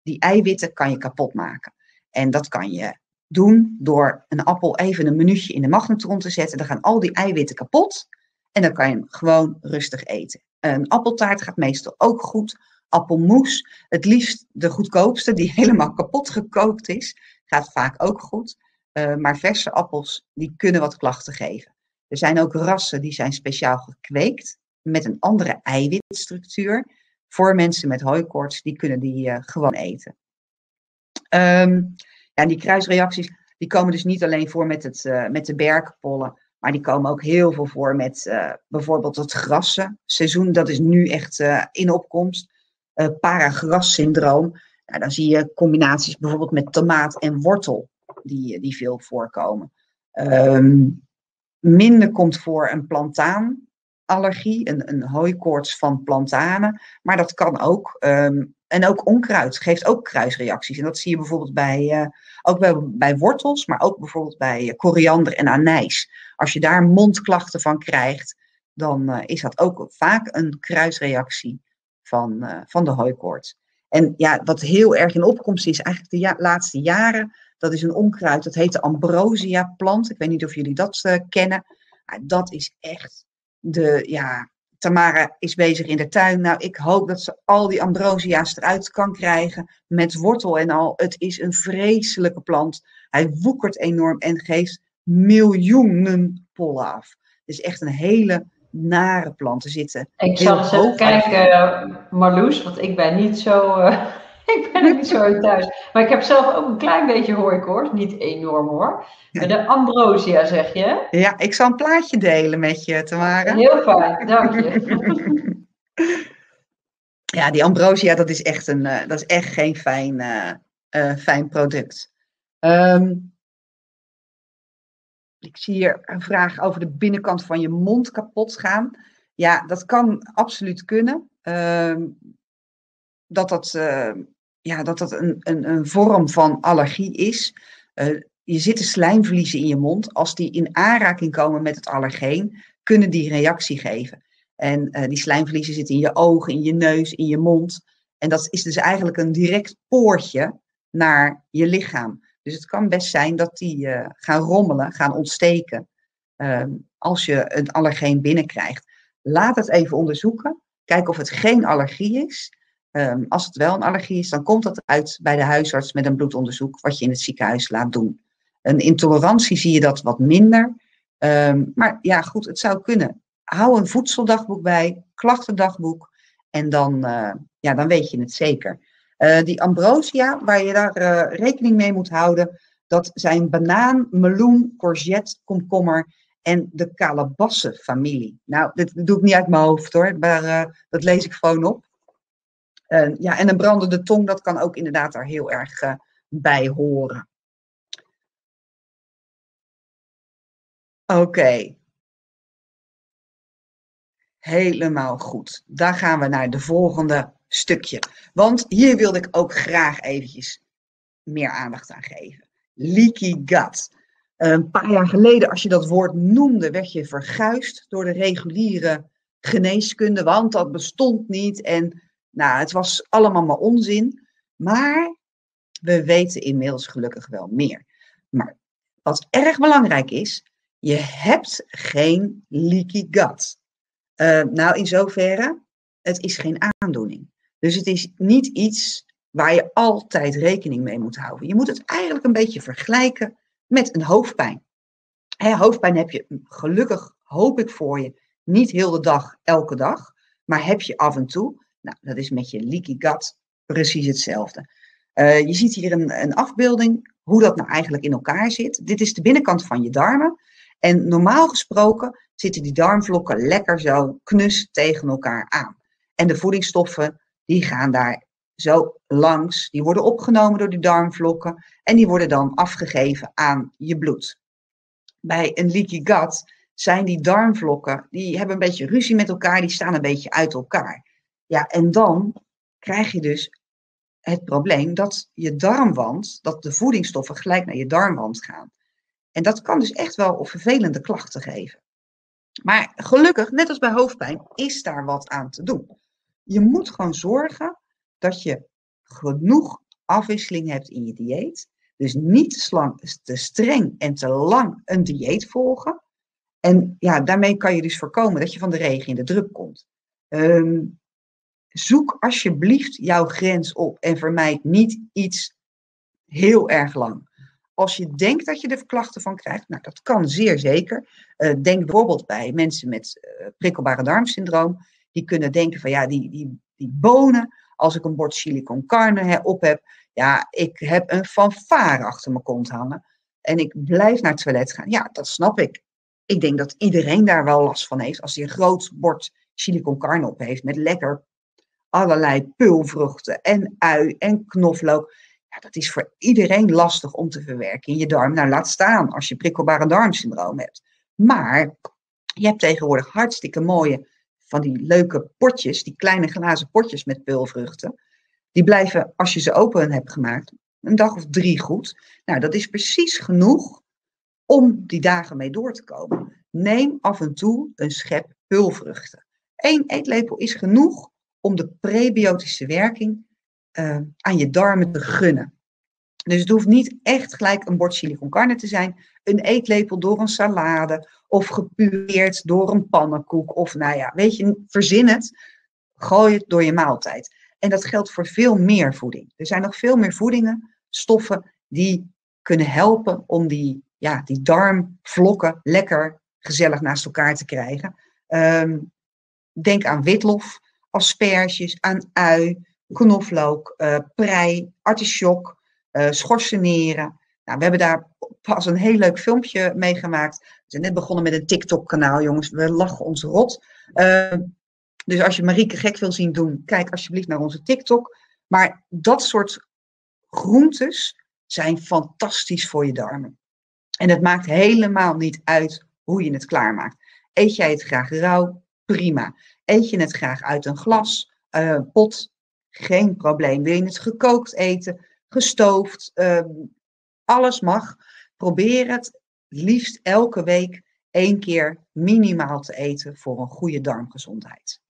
die eiwitten kan je kapot maken. En dat kan je doen door een appel even een minuutje in de magnetron te zetten. Dan gaan al die eiwitten kapot en dan kan je hem gewoon rustig eten. Een appeltaart gaat meestal ook goed. Appelmoes, het liefst de goedkoopste, die helemaal kapot gekookt is, gaat vaak ook goed. Uh, maar verse appels, die kunnen wat klachten geven. Er zijn ook rassen die zijn speciaal gekweekt met een andere eiwitstructuur. Voor mensen met hooikoorts, die kunnen die uh, gewoon eten. Um, ja, die kruisreacties die komen dus niet alleen voor met, het, uh, met de bergpollen, maar die komen ook heel veel voor met uh, bijvoorbeeld het grassenseizoen. Dat is nu echt uh, in opkomst. Paragrassyndroom. Nou, dan zie je combinaties bijvoorbeeld met tomaat en wortel die, die veel voorkomen. Um, minder komt voor een plantaanallergie, een, een hooikoorts van plantanen. Maar dat kan ook. Um, en ook onkruid geeft ook kruisreacties. En dat zie je bijvoorbeeld bij, uh, ook bij, bij, wortels, maar ook bijvoorbeeld bij uh, koriander en anijs. Als je daar mondklachten van krijgt, dan uh, is dat ook vaak een kruisreactie van, van de hooikoorts. En ja, wat heel erg in opkomst is, eigenlijk de laatste jaren, dat is een onkruid, dat heet de ambrosia plant. Ik weet niet of jullie dat kennen. Dat is echt de, ja, Tamara is bezig in de tuin. Nou, ik hoop dat ze al die ambrosia's eruit kan krijgen met wortel en al. Het is een vreselijke plant. Hij woekert enorm en geeft miljoenen pollen af. Het is echt een hele nare plant. Er zitten Ik zal eens even kijken, Marloes, want ik ben niet zo... Uh... ik ben er niet zo thuis. Maar ik heb zelf ook een klein beetje hooikoorts. Niet enorm hoor. De ambrosia zeg je? Ja, ik zal een plaatje delen met je, Tamara. Heel fijn, dank je. ja, die ambrosia, dat is echt, een, uh, dat is echt geen fijn, uh, uh, fijn product. Um, ik zie hier een vraag over de binnenkant van je mond kapot gaan. Ja, dat kan absoluut kunnen. Uh, dat dat, uh, ja, dat, dat een, een, een vorm van allergie is. Uh, je zitten slijmvliezen in je mond. Als die in aanraking komen met het allergeen, kunnen die reactie geven. En uh, die slijmvliezen zitten in je ogen, in je neus, in je mond. En dat is dus eigenlijk een direct poortje naar je lichaam. Dus het kan best zijn dat die uh, gaan rommelen, gaan ontsteken. Uh, als je een allergeen binnenkrijgt. Laat het even onderzoeken. Kijk of het geen allergie is. Um, als het wel een allergie is, dan komt dat uit bij de huisarts met een bloedonderzoek, wat je in het ziekenhuis laat doen. Een intolerantie zie je dat wat minder. Um, maar ja, goed, het zou kunnen. Hou een voedseldagboek bij, klachtendagboek. En dan, uh, ja, dan weet je het zeker. Uh, die ambrosia, waar je daar uh, rekening mee moet houden, dat zijn banaan, meloen, courgette, komkommer en de kalebassenfamilie. Nou, dit, doe ik niet uit mijn hoofd hoor, maar dat lees ik gewoon op. ja, en een brandende tong, dat kan ook inderdaad daar heel erg bij horen. Oké. Helemaal goed. Dan gaan we naar de volgende stukje. Want hier wilde ik ook graag eventjes meer aandacht aan geven. Leaky gut. Een paar jaar geleden, als je dat woord noemde, werd je verguisd door de reguliere geneeskunde, want dat bestond niet en nou, het was allemaal maar onzin. Maar we weten inmiddels gelukkig wel meer. Maar wat erg belangrijk is, je hebt geen leaky gut. Uh, nou, in zoverre, het is geen aandoening. Dus het is niet iets waar je altijd rekening mee moet houden. Je moet het eigenlijk een beetje vergelijken met een hoofdpijn. Hoofdpijn heb je gelukkig, hoop ik voor je, niet heel de dag, elke dag. Maar heb je af en toe, nou, dat is met je leaky gut precies hetzelfde. Uh, je ziet hier een, een afbeelding hoe dat nou eigenlijk in elkaar zit. Dit is de binnenkant van je darmen. En normaal gesproken zitten die darmvlokken lekker zo knus tegen elkaar aan. En de voedingsstoffen die gaan daar zo langs, die worden opgenomen door die darmvlokken en die worden dan afgegeven aan je bloed. Bij een leaky gut zijn die darmvlokken, die hebben een beetje ruzie met elkaar, die staan een beetje uit elkaar. Ja, en dan krijg je dus het probleem dat je darmwand, dat de voedingsstoffen gelijk naar je darmwand gaan. En dat kan dus echt wel vervelende klachten geven. Maar gelukkig, net als bij hoofdpijn, is daar wat aan te doen. Je moet gewoon zorgen dat je genoeg afwisseling hebt in je dieet. Dus niet te, streng en te lang een dieet volgen. En ja, daarmee kan je dus voorkomen dat je van de regen in de druk komt. Um, zoek alsjeblieft jouw grens op en vermijd niet iets heel erg lang. Als je denkt dat je er klachten van krijgt, nou dat kan zeer zeker. Uh, denk bijvoorbeeld bij mensen met uh, prikkelbare darmsyndroom. Die kunnen denken van ja, die, die, die bonen, als ik een bord chili con carne op heb, ja, ik heb een fanfare achter mijn kont hangen. En ik blijf naar het toilet gaan. Ja, dat snap ik. Ik denk dat iedereen daar wel last van heeft. Als hij een groot bord chili con carne op heeft met lekker allerlei pulvruchten en ui en knoflook. Ja, dat is voor iedereen lastig om te verwerken in je darm. Nou, laat staan als je prikkelbare darmsyndroom hebt. Maar je hebt tegenwoordig hartstikke mooie van die leuke potjes, die kleine glazen potjes met peulvruchten. Die blijven, als je ze open hebt gemaakt, een dag of drie goed. Nou, dat is precies genoeg om die dagen mee door te komen. Neem af en toe een schep peulvruchten. Eén eetlepel is genoeg om de prebiotische werking uh, aan je darmen te gunnen. Dus het hoeft niet echt gelijk een bord chili con carne te zijn. Een eetlepel door een salade of gepureerd door een pannenkoek. Of nou ja, weet je, verzin het. Gooi het door je maaltijd. En dat geldt voor veel meer voeding. Er zijn nog veel meer voedingen, stoffen die kunnen helpen om die, ja, die darmvlokken lekker gezellig naast elkaar te krijgen. Ehm, denk aan witlof, asperges, aan ui, knoflook, uh, prei, artichok, uh, schorseneren. Nou, we hebben daar pas een heel leuk filmpje meegemaakt. We zijn net begonnen met een TikTok-kanaal, jongens. We lachen ons rot. Uh, dus als je Marieke gek wil zien doen, kijk alsjeblieft naar onze TikTok. Maar dat soort groentes zijn fantastisch voor je darmen. En het maakt helemaal niet uit hoe je het klaarmaakt. Eet jij het graag rauw? Prima. Eet je het graag uit een glas, uh, pot? Geen probleem. Wil je het gekookt eten, gestoofd? Uh, alles mag. Probeer het liefst elke week één keer minimaal te eten voor een goede darmgezondheid.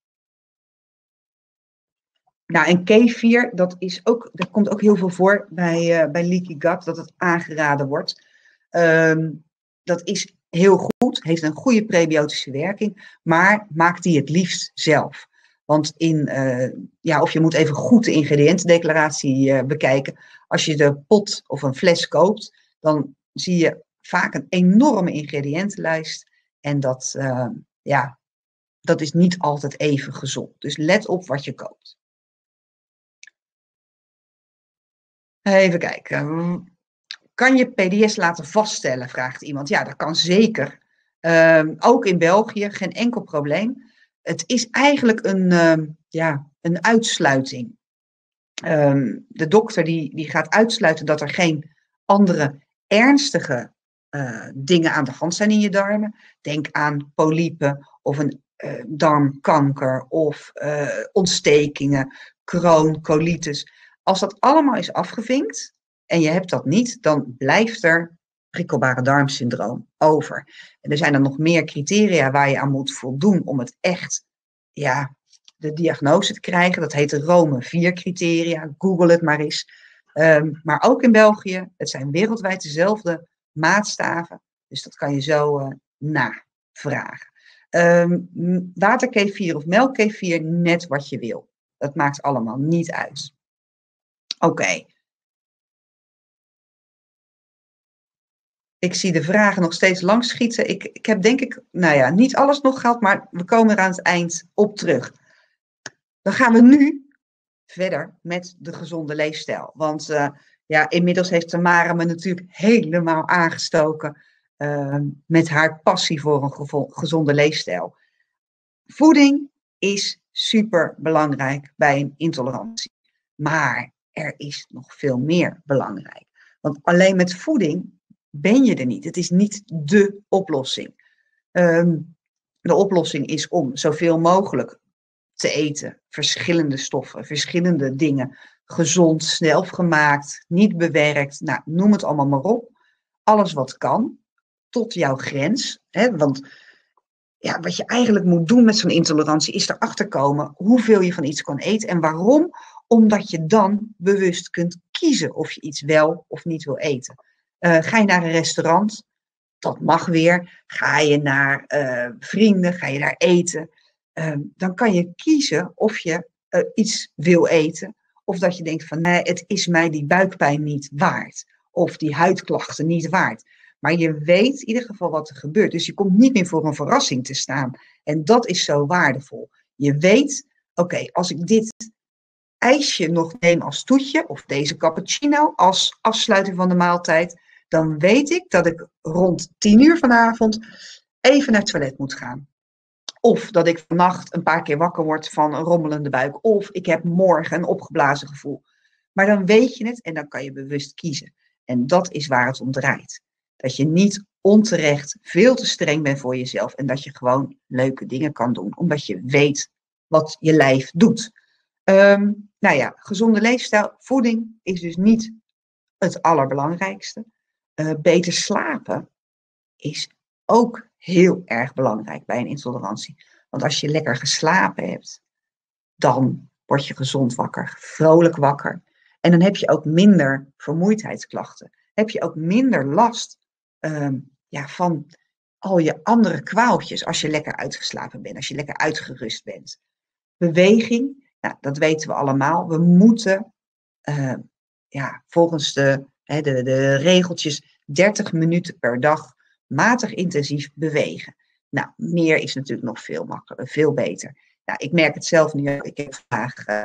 Nou, en kefir, dat is ook, dat komt ook heel veel voor bij, uh, bij leaky gut, dat het aangeraden wordt. Um, dat is heel goed, heeft een goede prebiotische werking, maar maak die het liefst zelf. Want in, uh, ja, of je moet even goed de ingrediëntendeclaratie uh, bekijken. Als je de pot of een fles koopt, dan zie je vaak een enorme ingrediëntenlijst. En dat, uh, ja, dat is niet altijd even gezond. Dus let op wat je koopt. Even kijken. Kan je PDS laten vaststellen, vraagt iemand. Ja, dat kan zeker. Um, ook in België, geen enkel probleem. Het is eigenlijk een, um, ja, een uitsluiting. Um, de dokter die, die gaat uitsluiten dat er geen andere ernstige uh, dingen aan de hand zijn in je darmen. Denk aan polypen of een uh, darmkanker of uh, ontstekingen, kroon, colitis. Als dat allemaal is afgevinkt en je hebt dat niet, dan blijft er prikkelbare darmsyndroom over. En er zijn dan nog meer criteria waar je aan moet voldoen om het echt, ja, de diagnose te krijgen. Dat heet de Rome 4 criteria. Google het maar eens. Um, maar ook in België, het zijn wereldwijd dezelfde maatstaven. Dus dat kan je zo uh, navragen. Um, waterkefir of melkkefir, net wat je wil. Dat maakt allemaal niet uit. Oké. Ik zie de vragen nog steeds langs schieten. Ik, ik heb denk ik, nou ja, niet alles nog gehad, maar we komen er aan het eind op terug. Dan gaan we nu verder met de gezonde leefstijl. Want uh, ja, inmiddels heeft Tamara me natuurlijk helemaal aangestoken uh, met haar passie voor een gezonde leefstijl. Voeding is super belangrijk bij een intolerantie. Maar er is nog veel meer belangrijk. Want alleen met voeding ben je er niet. Het is niet de oplossing. Um, de oplossing is om zoveel mogelijk te eten. Verschillende stoffen, verschillende dingen. Gezond, snel gemaakt, niet bewerkt. Nou, noem het allemaal maar op. Alles wat kan, tot jouw grens. Hè? Want ja, wat je eigenlijk moet doen met zo'n intolerantie is erachter komen hoeveel je van iets kan eten en waarom. Omdat je dan bewust kunt kiezen of je iets wel of niet wil eten. Uh, ga je naar een restaurant? Dat mag weer. Ga je naar uh, vrienden? Ga je daar eten? Uh, dan kan je kiezen of je uh, iets wil eten. Of dat je denkt van nee, het is mij die buikpijn niet waard. Of die huidklachten niet waard. Maar je weet in ieder geval wat er gebeurt. Dus je komt niet meer voor een verrassing te staan. En dat is zo waardevol. Je weet, oké, als ik dit ijsje nog neem als toetje, of deze cappuccino als afsluiting van de maaltijd, dan weet ik dat ik rond 10 uur vanavond even naar het toilet moet gaan. Of dat ik vannacht een paar keer wakker word van een rommelende buik. Of ik heb morgen een opgeblazen gevoel. Maar dan weet je het en dan kan je bewust kiezen. En dat is waar het om draait. Dat je niet onterecht veel te streng bent voor jezelf. En dat je gewoon leuke dingen kan doen. Omdat je weet wat je lijf doet. Um, nou ja, gezonde leefstijl, voeding is dus niet het allerbelangrijkste. Uh, beter slapen is ook heel erg belangrijk bij een intolerantie. Want als je lekker geslapen hebt, dan word je gezond wakker, vrolijk wakker. En dan heb je ook minder vermoeidheidsklachten. Heb je ook minder last ehm, ja, van al je andere kwaaltjes als je lekker uitgeslapen bent, als je lekker uitgerust bent. Beweging, nou, dat weten we allemaal. We moeten uh, ja, volgens de, de, de regeltjes 30 minuten per dag matig intensief bewegen. Nou, meer is natuurlijk nog veel makkelijker, veel beter. Nou, ik merk het zelf nu. Ik heb vandaag uh,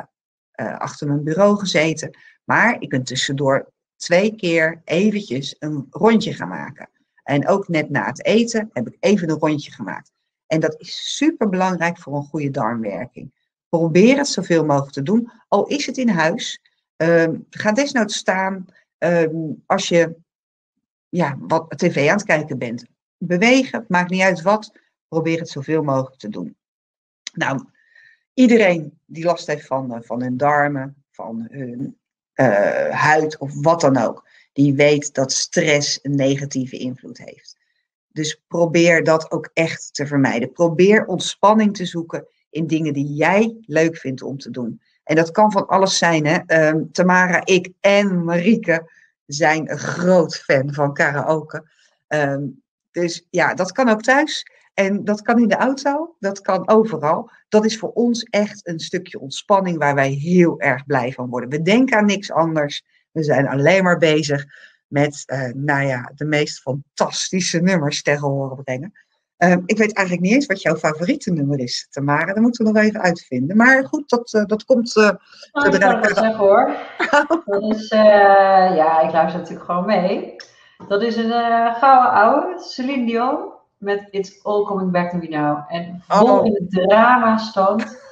uh, achter mijn bureau gezeten. Maar ik ben tussendoor twee keer eventjes een rondje gaan maken. En ook net na het eten heb ik even een rondje gemaakt. En dat is super belangrijk voor een goede darmwerking. Probeer het zoveel mogelijk te doen, al is het in huis. Um, ga desnoods staan um, als je ja, wat tv aan het kijken bent. Bewegen, maakt niet uit wat, probeer het zoveel mogelijk te doen. Nou, iedereen die last heeft van, uh, van hun darmen, van hun uh, huid of wat dan ook, die weet dat stress een negatieve invloed heeft. Dus probeer dat ook echt te vermijden. Probeer ontspanning te zoeken in dingen die jij leuk vindt om te doen. En dat kan van alles zijn. Hè? Um, Tamara, ik en Marieke zijn een groot fan van karaoke. Um, dus ja, dat kan ook thuis. En dat kan in de auto, dat kan overal. Dat is voor ons echt een stukje ontspanning waar wij heel erg blij van worden. We denken aan niks anders. We zijn alleen maar bezig met, uh, nou ja, de meest fantastische nummers tegen horen brengen. Uh, ik weet eigenlijk niet eens wat jouw favoriete nummer is, Tamara. Dat moeten we nog even uitvinden. Maar goed, dat, uh, dat komt... Uh, oh, ik kan het wel zeggen hoor. dat is, ja, ik luister natuurlijk gewoon mee. Dat is een gouden oude, Celine Dion, met It's All Coming Back To Me Now. En vol oh. in het drama stand.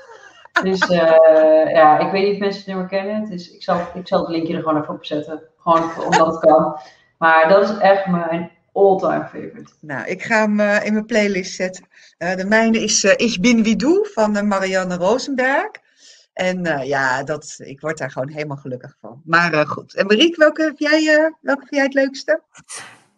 Dus ja, ik weet niet of mensen het nummer kennen. Dus ik zal, ik zal het linkje er gewoon even op zetten. Gewoon omdat het kan. Maar dat is echt mijn all-time favorite. Nou, ik ga hem uh, in mijn playlist zetten. Uh, de mijne is uh, Ich bin wie du van Marianne Rosenberg. En ja, dat, ik word daar gewoon helemaal gelukkig van. Maar goed. En Marieke, welke, heb jij, welke vind jij het leukste?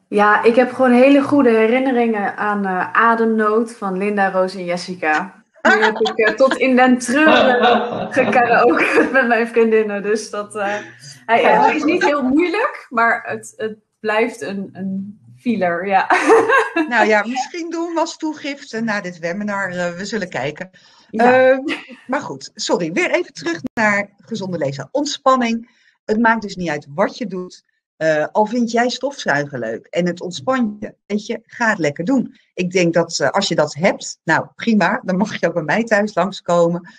Ja, ik heb gewoon hele goede herinneringen aan Ademnood van Linda, Roos en Jessica. Nu heb ik tot in den treuren gekaraoke met mijn vriendinnen. Dus dat, hij, hij, is niet heel moeilijk, maar het, het blijft een, een filler, ja. Nou ja, misschien doen we als toegifte na dit webinar. Uh, we zullen kijken. Ja. Uh, maar goed, sorry. Weer even terug naar gezonde lezen. Ontspanning. Het maakt dus niet uit wat je doet. Uh, al vind jij stofzuigen leuk en het ontspant je, weet je, ga het lekker doen. Ik denk dat uh, als je dat hebt, nou prima, dan mag je ook bij mij thuis langskomen.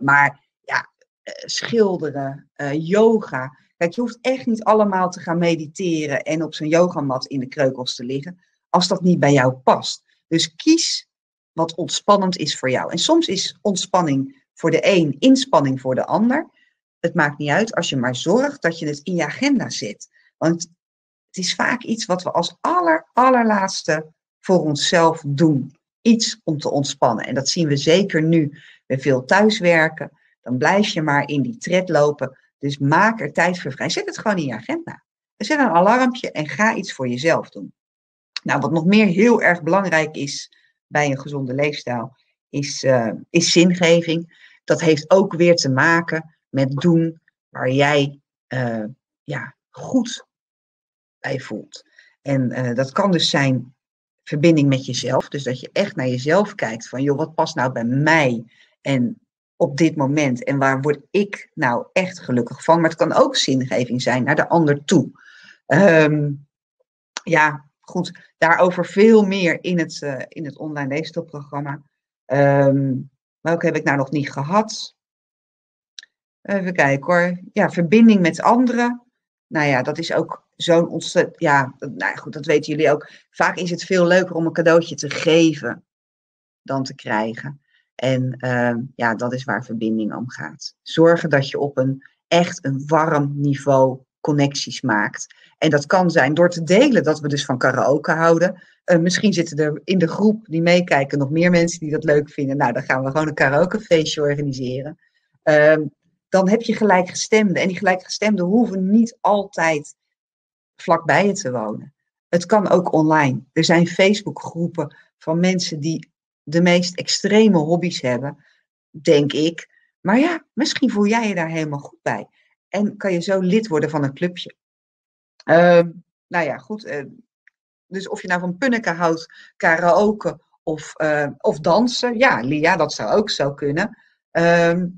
maar ja, schilderen, yoga, Kijk, je hoeft echt niet allemaal te gaan mediteren en op zo'n yogamat in de kreukels te liggen, als dat niet bij jou past. Dus kies wat ontspannend is voor jou. En soms is ontspanning voor de een inspanning voor de ander. Het maakt niet uit als je maar zorgt dat je het in je agenda zet. Want het is vaak iets wat we als aller, allerlaatste voor onszelf doen. Iets om te ontspannen. En dat zien we zeker nu bij veel thuiswerken. Dan blijf je maar in die tred lopen dus maak er tijd voor vrij. Zet het gewoon in je agenda. Zet een alarmpje en ga iets voor jezelf doen. Nou, wat nog meer heel erg belangrijk is bij een gezonde leefstijl, is, uh, is zingeving. Dat heeft ook weer te maken met doen waar jij uh, ja, goed bij voelt. En uh, dat kan dus zijn verbinding met jezelf. Dus dat je echt naar jezelf kijkt van, joh, wat past nou bij mij? En op dit moment en waar word ik nou echt gelukkig van. Maar het kan ook zingeving zijn naar de ander toe. Um, ja, goed, daarover veel meer in het, uh, in het online leestelprogramma. Um, welke heb ik nou nog niet gehad? Even kijken hoor. Ja, verbinding met anderen. Nou ja, dat is ook zo'n ontzettend. Ja, nou goed, dat weten jullie ook. Vaak is het veel leuker om een cadeautje te geven dan te krijgen. En uh, ja, dat is waar verbinding om gaat. Zorgen dat je op een echt een warm niveau connecties maakt. En dat kan zijn door te delen dat we dus van karaoke houden. Uh, misschien zitten er in de groep die meekijken nog meer mensen die dat leuk vinden. Nou, dan gaan we gewoon een karaokefeestje organiseren. Uh, dan heb je gelijkgestemden. En die gelijkgestemden hoeven niet altijd vlakbij je te wonen. Het kan ook online. Er zijn Facebookgroepen van mensen die de meest extreme hobby's hebben, denk ik. Maar ja, misschien voel jij je daar helemaal goed bij. En kan je zo lid worden van een clubje. Ehm, nou ja, goed. eh, dus of je nou van punniken houdt, karaoke of, eh, of dansen. Ja, Lia, dat zou ook zo kunnen. Ehm,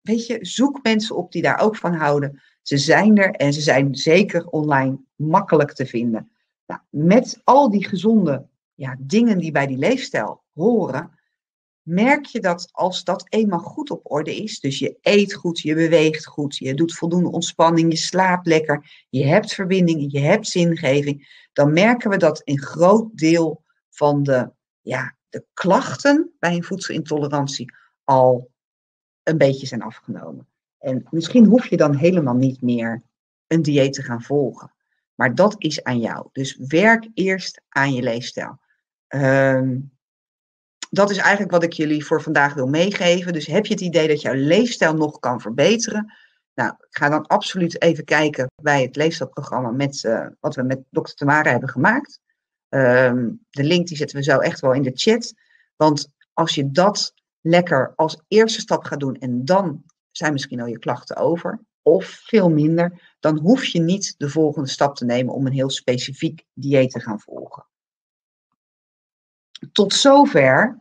weet je, zoek mensen op die daar ook van houden. Ze zijn er en ze zijn zeker online makkelijk te vinden. Nou, met al die gezonde ja, dingen die bij die leefstijl horen, merk je dat als dat eenmaal goed op orde is, dus je eet goed, je beweegt goed, je doet voldoende ontspanning, je slaapt lekker, je hebt verbinding, je hebt zingeving, dan merken we dat een groot deel van de, ja, de klachten bij een voedselintolerantie al een beetje zijn afgenomen. En misschien hoef je dan helemaal niet meer een dieet te gaan volgen. Maar dat is aan jou. Dus werk eerst aan je leefstijl. Ehm, dat is eigenlijk wat ik jullie voor vandaag wil meegeven. Dus heb je het idee dat jouw leefstijl nog kan verbeteren? Nou, ga dan absoluut even kijken bij het leefstijlprogramma met, uh, wat we met dokter Tamara hebben gemaakt. Um, de link die zetten we zo echt wel in de chat. Want als je dat lekker als eerste stap gaat doen en dan zijn misschien al je klachten over, of veel minder, dan hoef je niet de volgende stap te nemen om een heel specifiek dieet te gaan volgen. Tot zover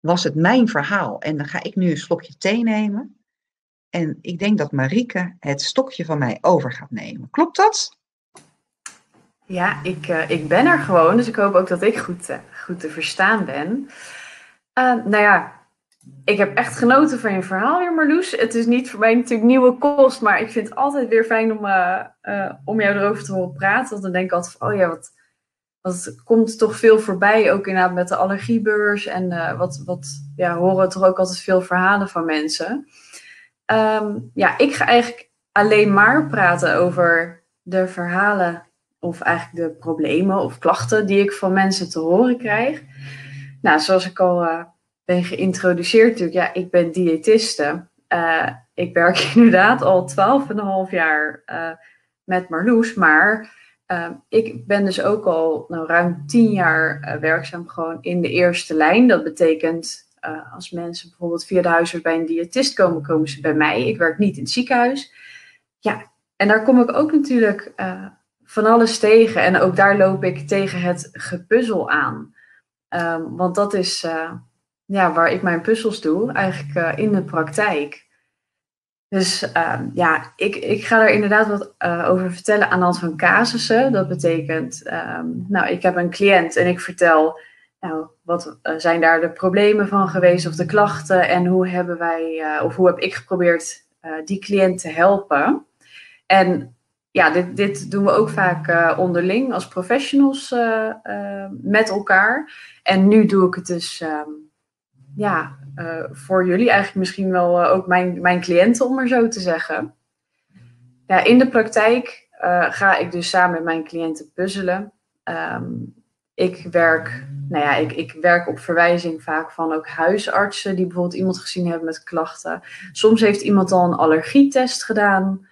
was het mijn verhaal. En dan ga ik nu een slokje thee nemen. En ik denk dat Marieke het stokje van mij over gaat nemen. Klopt dat? Ja, ik, uh, ik ben er gewoon. Dus ik hoop ook dat ik goed, uh, goed te verstaan ben. Uh, nou ja, ik heb echt genoten van je verhaal weer, Marloes. Het is niet voor mij natuurlijk nieuwe kost, maar ik vind het altijd weer fijn om, om jou erover te horen praten. Want dan denk ik altijd van, oh ja, wat, wat komt toch veel voorbij, ook inderdaad met de allergiebeurs. En uh, wat, wat ja, horen we toch ook altijd veel verhalen van mensen. Um, ja, ik ga eigenlijk alleen maar praten over de verhalen of eigenlijk de problemen of klachten die ik van mensen te horen krijg. Nou, zoals ik al uh, ben geïntroduceerd natuurlijk, ja, ik ben diëtiste. Uh, ik werk inderdaad al 12,5 jaar met Marloes, maar uh, ik ben dus ook al nou, ruim tien jaar uh, werkzaam gewoon in de eerste lijn. Dat betekent uh, als mensen bijvoorbeeld via de huisarts bij een diëtist komen, komen ze bij mij. Ik werk niet in het ziekenhuis. Ja, en daar kom ik ook natuurlijk van alles tegen. En ook daar loop ik tegen het gepuzzel aan. Um, want dat is ja, waar ik mijn puzzels doe, eigenlijk in de praktijk. Dus uh, ja, ik, ik ga er inderdaad wat uh, over vertellen aan de hand van casussen. Dat betekent, um, nou, ik heb een cliënt en ik vertel, nou, wat uh, zijn daar de problemen van geweest of de klachten en hoe hebben wij, of hoe heb ik geprobeerd die cliënt te helpen. En ja, dit, dit doen we ook vaak onderling als professionals met elkaar. En nu doe ik het dus, um, ja, uh, voor jullie, eigenlijk misschien wel uh, ook mijn, mijn cliënten, om maar zo te zeggen. Ja, in de praktijk uh, ga ik dus samen met mijn cliënten puzzelen. Um, ik werk, nou ja, ik, ik werk op verwijzing vaak van ook huisartsen die bijvoorbeeld iemand gezien hebben met klachten. Soms heeft iemand al een allergietest gedaan,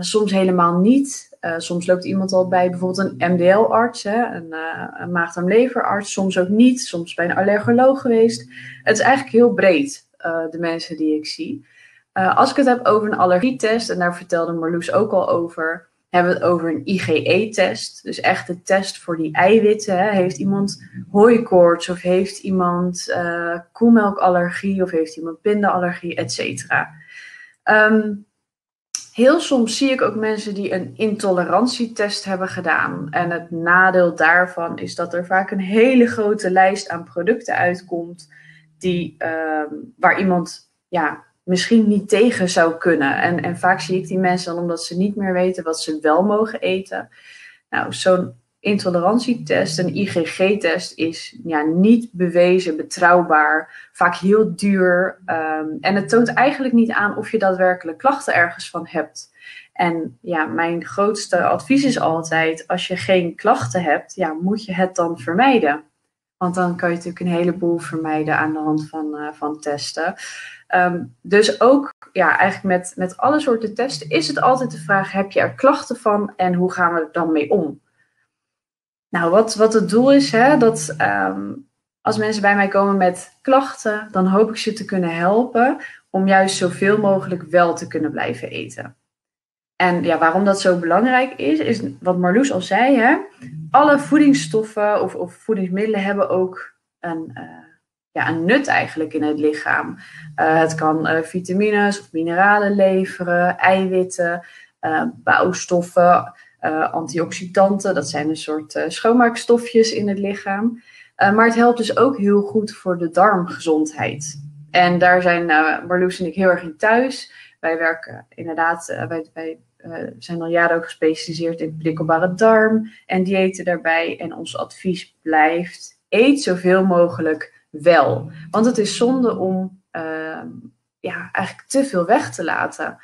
soms helemaal niet. Uh, soms loopt iemand al bij bijvoorbeeld een MDL-arts, een, uh, een maag-darm-leverarts, soms ook niet, soms bij een allergoloog geweest. Het is eigenlijk heel breed, uh, de mensen die ik zie. als ik het heb over een allergietest, en daar vertelde Marloes ook al over, hebben we het over een IgE-test. Dus echt de test voor die eiwitten. Hè. Heeft iemand hooikoorts of heeft iemand koemelkallergie of heeft iemand pindaallergie, et cetera. Um, Heel soms zie ik ook mensen die een intolerantietest hebben gedaan. En het nadeel daarvan is dat er vaak een hele grote lijst aan producten uitkomt. Die, uh, waar iemand ja, misschien niet tegen zou kunnen. En, en vaak zie ik die mensen dan omdat ze niet meer weten wat ze wel mogen eten. Nou, zo'n intolerantietest, een IgG-test, is ja, niet bewezen, betrouwbaar, vaak heel duur. Um, en het toont eigenlijk niet aan of je daadwerkelijk klachten ergens van hebt. En ja, mijn grootste advies is altijd: als je geen klachten hebt, ja, moet je het dan vermijden. Want dan kan je natuurlijk een heleboel vermijden aan de hand van, uh, van testen. Um, dus ook, ja, eigenlijk met, met alle soorten testen is het altijd de vraag: heb je er klachten van en hoe gaan we er dan mee om? Nou, wat, wat het doel is, hè, dat um, als mensen bij mij komen met klachten, dan hoop ik ze te kunnen helpen om juist zoveel mogelijk wel te kunnen blijven eten. En ja, waarom dat zo belangrijk is, is wat Marloes al zei. Hè? Alle voedingsstoffen of, of voedingsmiddelen hebben ook een, uh, ja, een nut eigenlijk in het lichaam. Uh, het kan uh, vitamines of mineralen leveren, eiwitten, bouwstoffen, antioxidanten. Dat zijn een soort schoonmaakstofjes in het lichaam. maar het helpt dus ook heel goed voor de darmgezondheid. En daar zijn Marloes en ik heel erg in thuis. Wij werken inderdaad, wij, wij zijn al jaren ook gespecialiseerd in prikkelbare darm en diëten daarbij. En ons advies blijft: eet zoveel mogelijk wel. Want het is zonde om uh, ja, eigenlijk te veel weg te laten.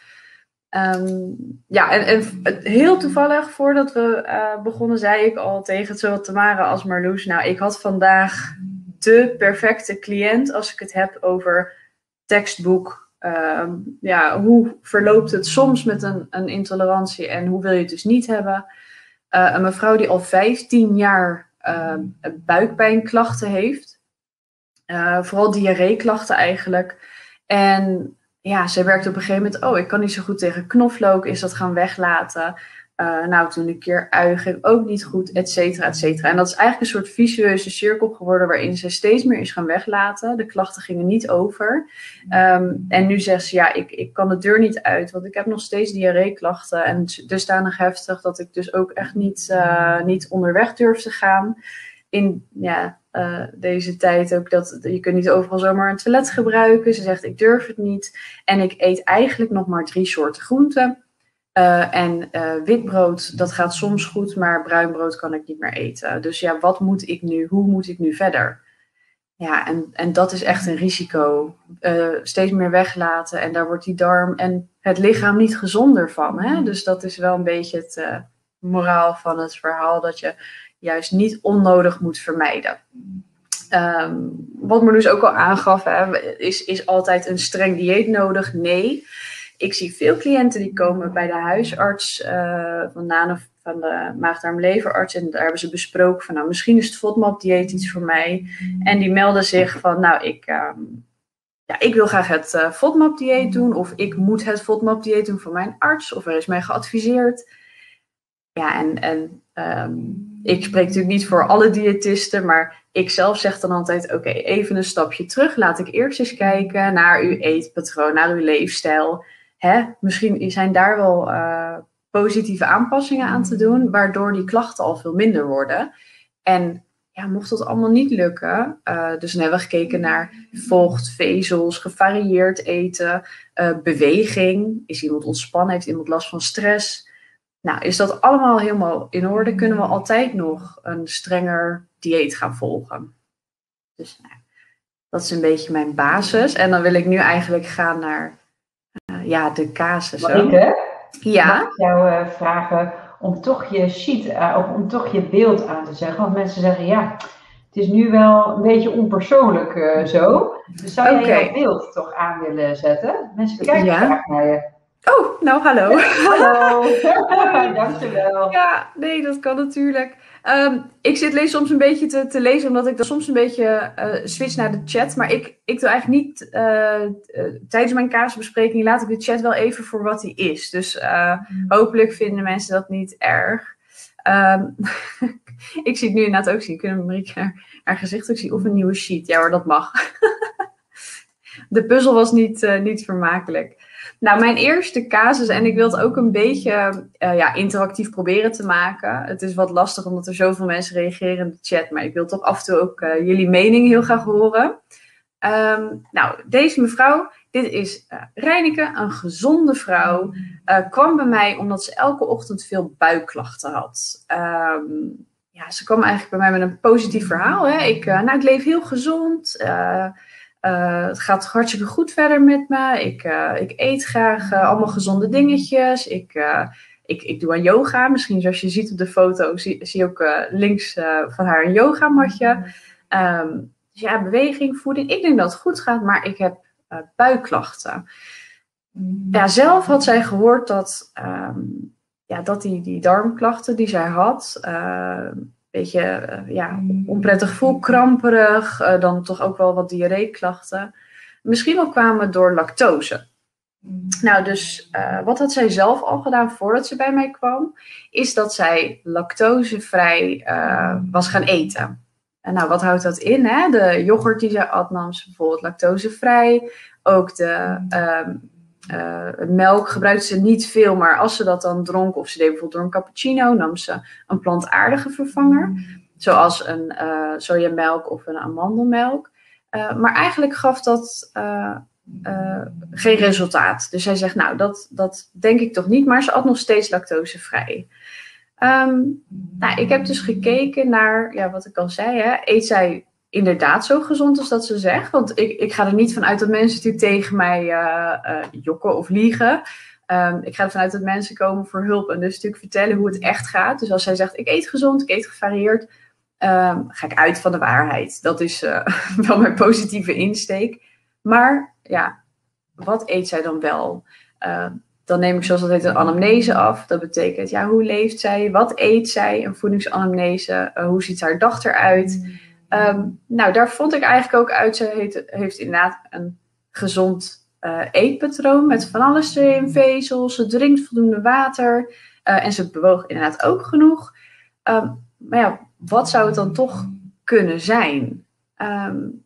Um, ja, en, heel toevallig, voordat we uh, begonnen, zei ik al tegen zowel Tamara als Marloes: Nou, ik had vandaag de perfecte cliënt als ik het heb over tekstboek Ehm, ja, hoe verloopt het soms met een, een, intolerantie en hoe wil je het dus niet hebben? Uh, een mevrouw die al 15 jaar uh, buikpijnklachten heeft, uh, vooral diarreeklachten eigenlijk. En ja, zij werkt op een gegeven moment, oh, ik kan niet zo goed tegen knoflook, is dat gaan weglaten. Uh, nou, toen een keer ui ging ook niet goed, et cetera, et cetera. En dat is eigenlijk een soort visueuze cirkel geworden waarin ze steeds meer is gaan weglaten. De klachten gingen niet over. Um, en nu zegt ze, ja, ik, ik kan de deur niet uit, want ik heb nog steeds diarreeklachten. En dusdanig heftig dat ik dus ook echt niet, uh, niet onderweg durf te gaan. In ja, uh, deze tijd ook dat je kunt niet overal zomaar een toilet gebruiken. Ze zegt, ik durf het niet. En ik eet eigenlijk nog maar drie soorten groenten. Uh, en uh, witbrood, dat gaat soms goed, maar bruin brood kan ik niet meer eten. Dus ja, wat moet ik nu? Hoe moet ik nu verder? Ja, en, en dat is echt een risico. Steeds meer weglaten en daar wordt die darm en het lichaam niet gezonder van. Hè? Dus dat is wel een beetje het moraal van het verhaal, dat je juist niet onnodig moet vermijden. Um, wat Marloes ook al aangaf, hè, is, is altijd een streng dieet nodig? Nee. Ik zie veel cliënten die komen bij de huisarts uh, van Nano van de maagdarm-leverarts. En daar hebben ze besproken van, nou, misschien is het FODMAP-dieet iets voor mij. En die melden zich van, nou, ik, um, ja, ik wil graag het uh, FODMAP-dieet doen. Of ik moet het FODMAP-dieet doen voor mijn arts. Of er is mij geadviseerd. Ja, en, en um, ik spreek natuurlijk niet voor alle diëtisten, maar ik zelf zeg dan altijd: oké, even een stapje terug. Laat ik eerst eens kijken naar uw eetpatroon, naar uw leefstijl hè, misschien zijn daar wel uh, positieve aanpassingen aan te doen, waardoor die klachten al veel minder worden. En ja, mocht dat allemaal niet lukken, uh, dus dan hebben we gekeken naar vocht, vezels, gevarieerd eten, uh, beweging. Is iemand ontspannen? Heeft iemand last van stress? Nou, is dat allemaal helemaal in orde? Kunnen we altijd nog een strenger dieet gaan volgen? Dus nou, dat is een beetje mijn basis. En dan wil ik nu eigenlijk gaan naar ja, de casus. Marike, ja? mag ik jou uh, vragen om toch je sheet, uh, of om toch je beeld aan te zeggen? Want mensen zeggen, ja, het is nu wel een beetje onpersoonlijk zo. Dus zou jij okay. je beeld toch aan willen zetten? Mensen kijken ja. naar je. Oh, nou hallo. hallo. Dankjewel. Ja, nee, dat kan natuurlijk. Um, ik zit lees soms een beetje te, te, lezen, omdat ik dan soms een beetje uh, switch naar de chat. Maar ik, ik doe eigenlijk niet, uh, uh, tijdens mijn kaasbespreking laat ik de chat wel even voor wat hij is. Dus hopelijk vinden mensen dat niet erg. Um, ik zie het nu inderdaad ook zien. Kunnen Marieke haar, haar gezicht ook zien? Of een nieuwe sheet. Ja hoor, dat mag. de puzzel was niet, niet vermakelijk. Nou, mijn eerste casus, en ik wil het ook een beetje uh, ja, interactief proberen te maken. Het is wat lastig omdat er zoveel mensen reageren in de chat, maar ik wil toch af en toe ook uh, jullie mening heel graag horen. Um, nou, deze mevrouw, dit is uh, Reineke, een gezonde vrouw, kwam bij mij omdat ze elke ochtend veel buikklachten had. Um, ja, ze kwam eigenlijk bij mij met een positief verhaal. Hè. Ik, nou, ik leef heel gezond. Uh, het gaat hartstikke goed verder met me. Ik, uh, ik eet graag uh, allemaal gezonde dingetjes. Ik, ik, ik doe aan yoga. Misschien zoals je ziet op de foto, zie, zie je ook links van haar een yogamatje. Um, dus ja, beweging, voeding. Ik denk dat het goed gaat, maar ik heb buikklachten. Ja, zelf had zij gehoord dat, um, ja, dat die, die darmklachten die zij had beetje uh, ja, onprettig gevoel, kramperig, uh, dan toch ook wel wat diarreeklachten. Misschien wel kwamen door lactose. Nou, dus uh, wat had zij zelf al gedaan voordat ze bij mij kwam? Is dat zij lactosevrij was gaan eten. En nou, wat houdt dat in? Hè? De yoghurt die zij at nam bijvoorbeeld lactosevrij. Ook de uh, melk gebruikte ze niet veel, maar als ze dat dan dronk, of ze deed bijvoorbeeld door een cappuccino, nam ze een plantaardige vervanger. Zoals een sojamelk of een amandelmelk. maar eigenlijk gaf dat uh, geen resultaat. Dus hij zegt, nou, dat, dat denk ik toch niet, maar ze at nog steeds lactosevrij. Um, nou, ik heb dus gekeken naar, ja, wat ik al zei, eet zij inderdaad zo gezond als dat ze zegt? Want ik, ik ga er niet vanuit dat mensen natuurlijk tegen mij uh, uh, jokken of liegen. Um, ik ga ervan uit dat mensen komen voor hulp en dus natuurlijk vertellen hoe het echt gaat. Dus als zij zegt, ik eet gezond, ik eet gevarieerd, um, ga ik uit van de waarheid. Dat is wel mijn positieve insteek. Maar ja, wat eet zij dan wel? Uh, dan neem ik zoals dat heet een anamnese af. Dat betekent, ja, hoe leeft zij? Wat eet zij? Een voedingsanamnese. Hoe ziet haar dag eruit? Um, nou, daar vond ik eigenlijk ook uit. Ze heeft, inderdaad een gezond uh, eetpatroon met van alles erin, vezels. Ze drinkt voldoende water. en ze bewoog inderdaad ook genoeg. Um, maar ja, wat zou het dan toch kunnen zijn? Um,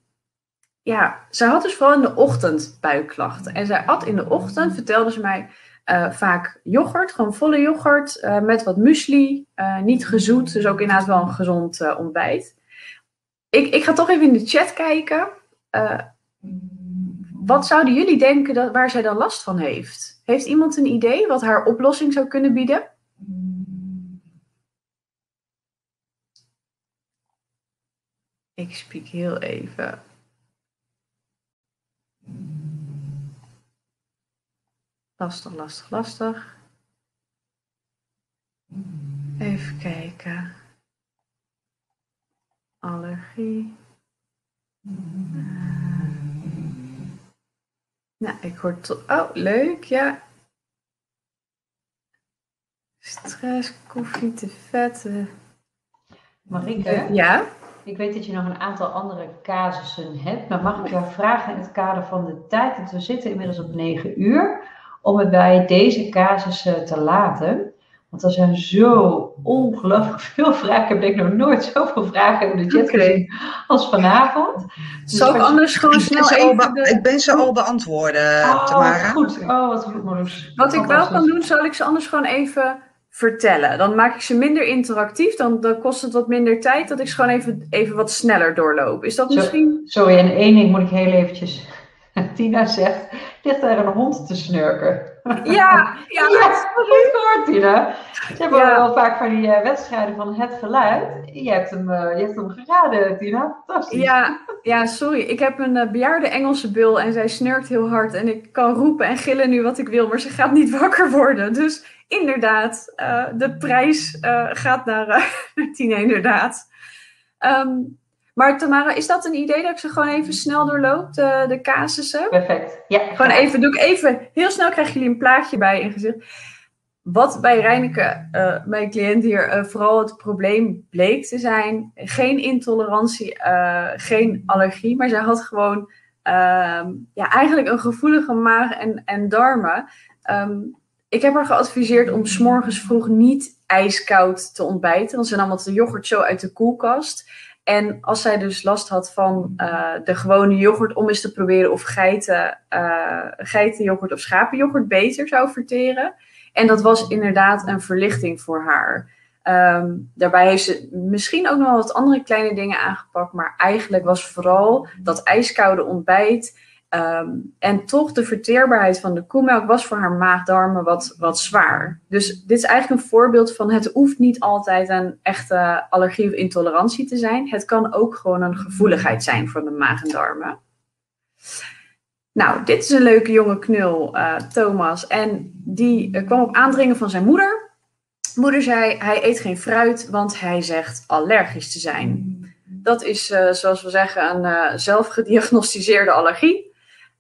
ja, zij had dus vooral in de ochtend buikklachten. En zij at in de ochtend, vertelde ze mij, uh, vaak yoghurt, gewoon volle yoghurt, met wat muesli, niet gezoet, dus ook inderdaad wel een gezond ontbijt. Ik, ik ga toch even in de chat kijken. wat zouden jullie denken dat, waar zij dan last van heeft? Heeft iemand een idee wat haar oplossing zou kunnen bieden? Ik spreek heel even. Lastig, lastig, lastig. Even kijken. Allergie. nou, ik hoor tot. Oh, leuk, ja. Stress, koffie, te vetten. Marieke? Ja? Ik weet dat je nog een aantal andere casussen hebt, maar mag ik jou vragen in het kader van de tijd, want we zitten inmiddels op 9 uur, om het bij deze casussen te laten. Want er zijn zo ongelooflijk veel vragen. Ik heb denk ik nog nooit zoveel vragen in de chat gezien als vanavond. Dus Zal ik anders gewoon snel even... De... Ik ben ze al beantwoorden, oh, Tamara. goed. Oh, wat goed, Marloes. Wat ik wel kan doen, zal ik ze anders gewoon even vertellen. Dan maak ik ze minder interactief. Dan, dan kost het wat minder tijd dat ik ze gewoon even, even wat sneller doorloop. Is dat misschien... Sorry, en één ding moet ik heel eventjes... Tina zegt, ligt daar een hond te snurken? Ja, ja. goed gehoord, Tina. Ze hebben ja. wel vaak van die uh, wedstrijden van het geluid. Je hebt hem, uh, je hebt hem geraden, Tina. Fantastisch. Ja, ja, sorry. Ik heb een uh, bejaarde Engelse bul en zij snurkt heel hard. En ik kan roepen en gillen nu wat ik wil, maar ze gaat niet wakker worden. Dus inderdaad, de prijs gaat naar, Tina, inderdaad. Um, maar Tamara, is dat een idee dat ik ze gewoon even snel doorloop, de, de casussen? Perfect. Ja. Gewoon even, doe ik even, heel snel krijgen jullie een plaatje bij in gezicht. Wat bij Reineke, mijn cliënt hier, vooral het probleem bleek te zijn, geen intolerantie, geen allergie, maar zij had gewoon ehm, ja, eigenlijk een gevoelige maag en, en darmen. Um, ik heb haar geadviseerd om s'morgens vroeg niet ijskoud te ontbijten. Want ze nam wat de yoghurt zo uit de koelkast. En als zij dus last had van uh, de gewone yoghurt, om eens te proberen of geiten, uh, geitenyoghurt of schapenyoghurt beter zou verteren. En dat was inderdaad een verlichting voor haar. Um, daarbij heeft ze misschien ook nog wat andere kleine dingen aangepakt. Maar eigenlijk was vooral dat ijskoude ontbijt Um, en toch de verteerbaarheid van de koemelk was voor haar maagdarmen wat, wat zwaar. Dus dit is eigenlijk een voorbeeld van het hoeft niet altijd een echte allergie of intolerantie te zijn. Het kan ook gewoon een gevoeligheid zijn voor de maag en darmen. Nou, dit is een leuke jonge knul, uh, Thomas. En die uh, kwam op aandringen van zijn moeder. Moeder zei, hij eet geen fruit, want hij zegt allergisch te zijn. Dat is, uh, zoals we zeggen, een zelfgediagnosticeerde allergie.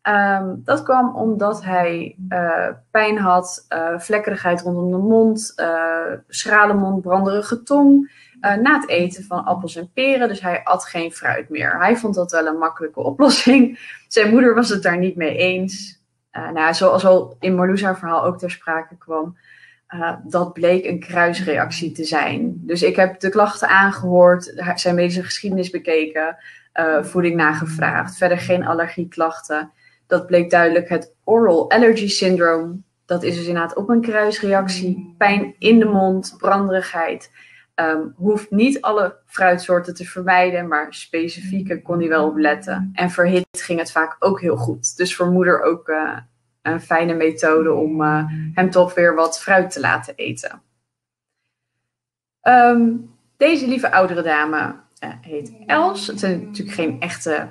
Um, dat kwam omdat hij uh, pijn had, uh, vlekkerigheid rondom de mond, uh, schrale mond, branderige tong. na het eten van appels en peren. Dus hij at geen fruit meer. Hij vond dat wel een makkelijke oplossing. Zijn moeder was het daar niet mee eens. nou zoals al in Marloes haar verhaal ook ter sprake kwam, dat bleek een kruisreactie te zijn. Dus ik heb de klachten aangehoord, zijn medische geschiedenis bekeken, voeding nagevraagd, verder geen allergieklachten. Dat bleek duidelijk het oral allergy syndrome. Dat is dus inderdaad ook een kruisreactie. Pijn in de mond, branderigheid. Um, hoeft niet alle fruitsoorten te vermijden, maar specifieke kon hij wel op letten. En verhit ging het vaak ook heel goed. Dus voor moeder ook uh, een fijne methode om uh, hem toch weer wat fruit te laten eten. Um, deze lieve oudere dame uh, heet Els. Het zijn natuurlijk geen echte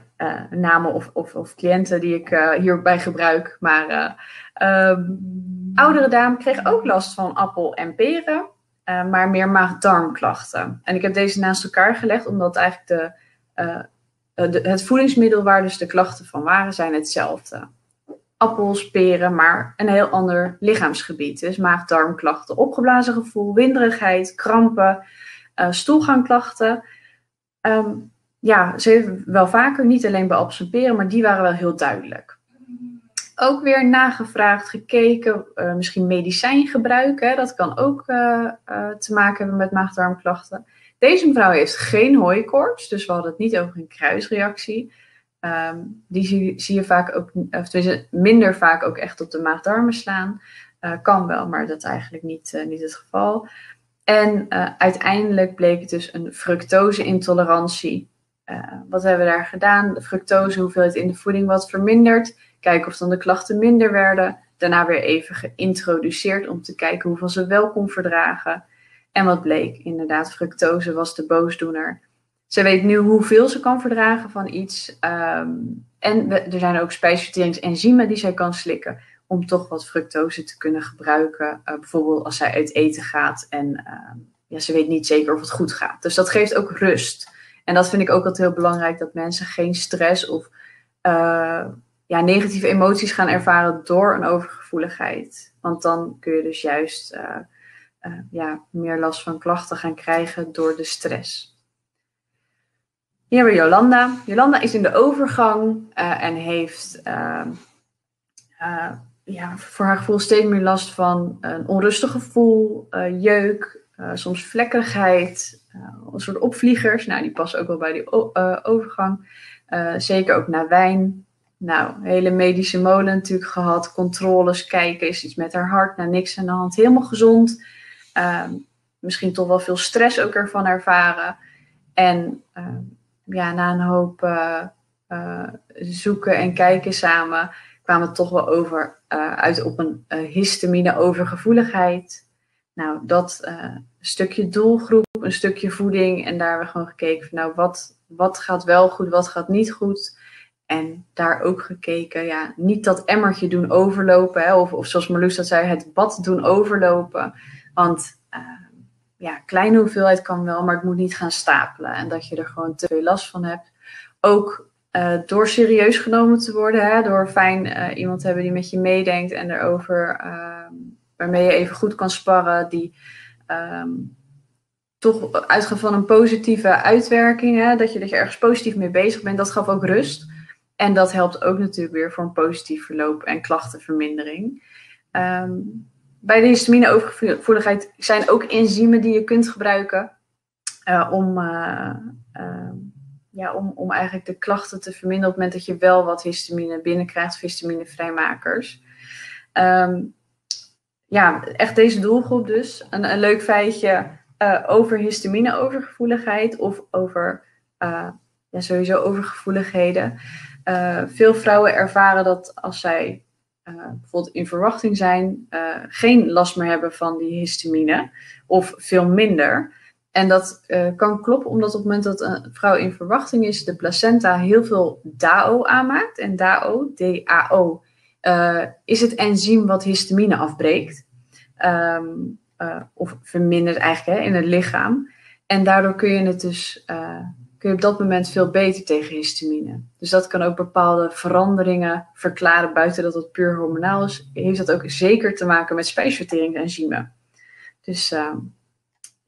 namen of, of, of, cliënten die ik hierbij gebruik, maar um, oudere dame kreeg ook last van appel en peren. Maar meer maag-darmklachten. En ik heb deze naast elkaar gelegd, omdat eigenlijk de, het voedingsmiddel waar dus de klachten van waren, zijn hetzelfde. Appels, peren, maar een heel ander lichaamsgebied. Dus maag-darmklachten, opgeblazen gevoel, winderigheid, krampen, stoelgangklachten. Um, ja, ze wel vaker, niet alleen bij appels en peren, maar die waren wel heel duidelijk ook weer nagevraagd, gekeken, uh, misschien medicijngebruik. Hè, dat kan ook uh, uh, te maken hebben met maagdarmklachten. Deze mevrouw heeft geen hooikoorts, dus we hadden het niet over een kruisreactie. Um, die zie, zie, je vaak ook, of minder vaak ook echt op de maagdarmen slaan. kan wel, maar dat is eigenlijk niet, niet het geval. En uiteindelijk bleek het dus een fructose-intolerantie. wat hebben we daar gedaan? De fructose, hoeveelheid in de voeding wat verminderd Kijken of dan de klachten minder werden. Daarna weer even geïntroduceerd om te kijken hoeveel ze wel kon verdragen. En wat bleek? Inderdaad, fructose was de boosdoener. Ze weet nu hoeveel ze kan verdragen van iets. Um, en er zijn ook spijsverteringsenzymen die zij kan slikken. Om toch wat fructose te kunnen gebruiken. Uh, bijvoorbeeld als zij uit eten gaat en uh, ja, ze weet niet zeker of het goed gaat. Dus dat geeft ook rust. En dat vind ik ook altijd heel belangrijk. Dat mensen geen stress of uh, ja, negatieve emoties gaan ervaren door een overgevoeligheid. Want dan kun je dus juist uh, ja, meer last van klachten gaan krijgen door de stress. Hier hebben we Jolanda. Jolanda is in de overgang en heeft ja, voor haar gevoel steeds meer last van een onrustig gevoel, jeuk, soms vlekkerigheid, een soort opvliegers. Nou, die passen ook wel bij die overgang. zeker ook naar wijn, nou, hele medische molen natuurlijk gehad. Controles, kijken, is iets met haar hart. Nou, niks aan de hand. Helemaal gezond. Uh, misschien toch wel veel stress ook ervan ervaren. En uh, ja, na een hoop zoeken en kijken samen kwamen we toch wel over, uit op een histamine overgevoeligheid. Nou, dat stukje doelgroep, een stukje voeding. En daar hebben we gewoon gekeken van nou, wat, wat gaat wel goed, wat gaat niet goed. En daar ook gekeken, ja, niet dat emmertje doen overlopen. Hè, of, of zoals Marloes dat zei, het bad doen overlopen. Want ja, kleine hoeveelheid kan wel, maar het moet niet gaan stapelen. En dat je er gewoon te veel last van hebt. Ook uh, door serieus genomen te worden. Hè, door fijn uh, iemand te hebben die met je meedenkt en erover, ehm, waarmee je even goed kan sparren. Die um, toch uitgaan van een positieve uitwerking. Hè, dat, je, dat je ergens positief mee bezig bent. Dat gaf ook rust. En dat helpt ook natuurlijk weer voor een positief verloop en klachtenvermindering. Um, bij de histamine-overgevoeligheid zijn ook enzymen die je kunt gebruiken uh, om, ja, om, om eigenlijk de klachten te verminderen op het moment dat je wel wat histamine binnenkrijgt, of histaminevrijmakers. Um, ja, echt deze doelgroep dus. Een, een leuk feitje over histamine-overgevoeligheid of over ja, sowieso overgevoeligheden. Uh, veel vrouwen ervaren dat als zij bijvoorbeeld in verwachting zijn, geen last meer hebben van die histamine of veel minder. En dat kan kloppen omdat op het moment dat een vrouw in verwachting is, de placenta heel veel DAO aanmaakt. En DAO, D-A-O, is het enzym wat histamine afbreekt. Um, of vermindert eigenlijk hè, in het lichaam. En daardoor kun je het dus kun je op dat moment veel beter tegen histamine. Dus dat kan ook bepaalde veranderingen verklaren buiten dat het puur hormonaal is. Heeft dat ook zeker te maken met spijsverteringsenzymen. Dus uh,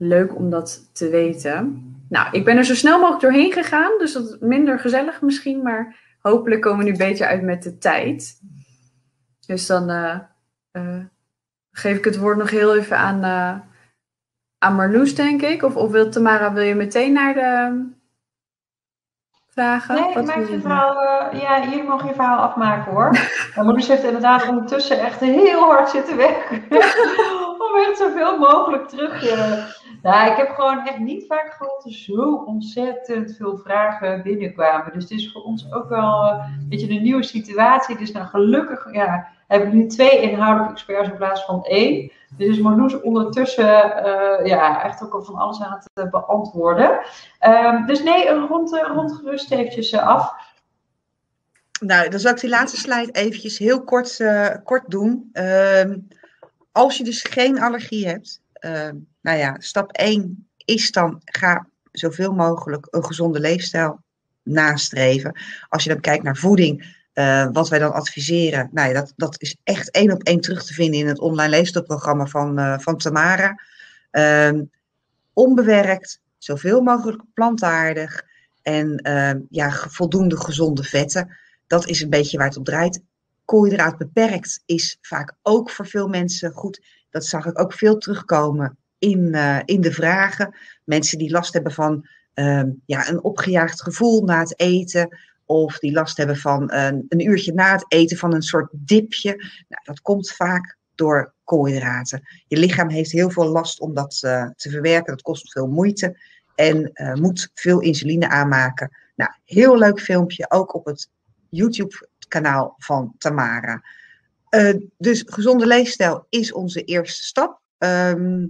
leuk om dat te weten. Nou, ik ben er zo snel mogelijk doorheen gegaan, dus dat is minder gezellig misschien, maar hopelijk komen we nu beter uit met de tijd. Dus dan eh, eh, geef ik het woord nog heel even aan, uh, aan Marloes, denk ik. Of, of wil Tamara, wil je meteen naar de vragen? Nee, Wat maak je verhaal, ja, jullie mogen je verhaal afmaken hoor. Moeder heeft inderdaad ondertussen echt heel hard zitten werken. Om echt zoveel mogelijk terug te... Nou, ik heb gewoon echt niet vaak gehad dat er zo ontzettend veel vragen binnenkwamen. Dus het is voor ons ook wel eh, een beetje een nieuwe situatie. Dus nou gelukkig ja, heb ik nu twee inhoudelijke experts in plaats van één. Dus is Marloes ondertussen eh, ja, echt ook al van alles aan het eh, beantwoorden. Ehm, dus nee, rond, rond gerust eventjes af. Nou, dan zal ik die laatste slide eventjes heel kort, kort doen. Ehm, als je dus geen allergie hebt, ehm, nou ja, stap 1 is dan ga zoveel mogelijk een gezonde leefstijl nastreven. Als je dan kijkt naar voeding, eh, wat wij dan adviseren, nou ja, dat, dat is echt één op één terug te vinden in het online leefstijlprogramma van, eh, van Tamara. Ehm, onbewerkt, zoveel mogelijk plantaardig en ehm, ja, voldoende gezonde vetten. Dat is een beetje waar het op draait. Koolhydraat beperkt is vaak ook voor veel mensen goed. Dat zag ik ook veel terugkomen in, eh, in de vragen. Mensen die last hebben van ehm, ja, een opgejaagd gevoel na het eten. Of die last hebben van een, een uurtje na het eten van een soort dipje. Nou, dat komt vaak door koolhydraten. Je lichaam heeft heel veel last om dat eh, te verwerken. Dat kost veel moeite. En eh, moet veel insuline aanmaken. Nou, heel leuk filmpje, ook op het YouTube-kanaal van Tamara. Eh, dus gezonde leefstijl is onze eerste stap. Ehm,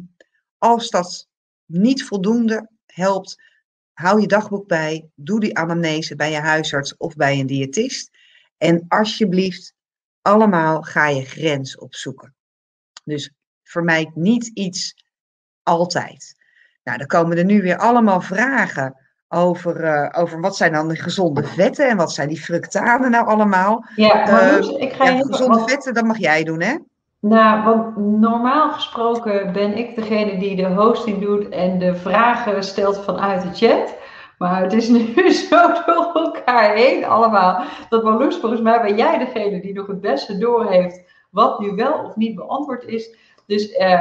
als dat niet voldoende helpt, hou je dagboek bij. Doe die anamnese bij je huisarts of bij een diëtist. En alsjeblieft, allemaal ga je grens opzoeken. Dus vermijd niet iets altijd. Nou, dan komen er nu weer allemaal vragen over, eh, over wat zijn dan de gezonde vetten en wat zijn die fructanen nou allemaal. Ja, Eh, Marloes, ik ga Ja, gezonde vetten, dat mag jij doen, hè? Nou, want normaal gesproken ben ik degene die de hosting doet en de vragen stelt vanuit de chat. Maar het is nu zo door elkaar heen allemaal. Dat Marloes, volgens mij ben jij degene die nog het beste doorheeft wat nu wel of niet beantwoord is. Dus eh,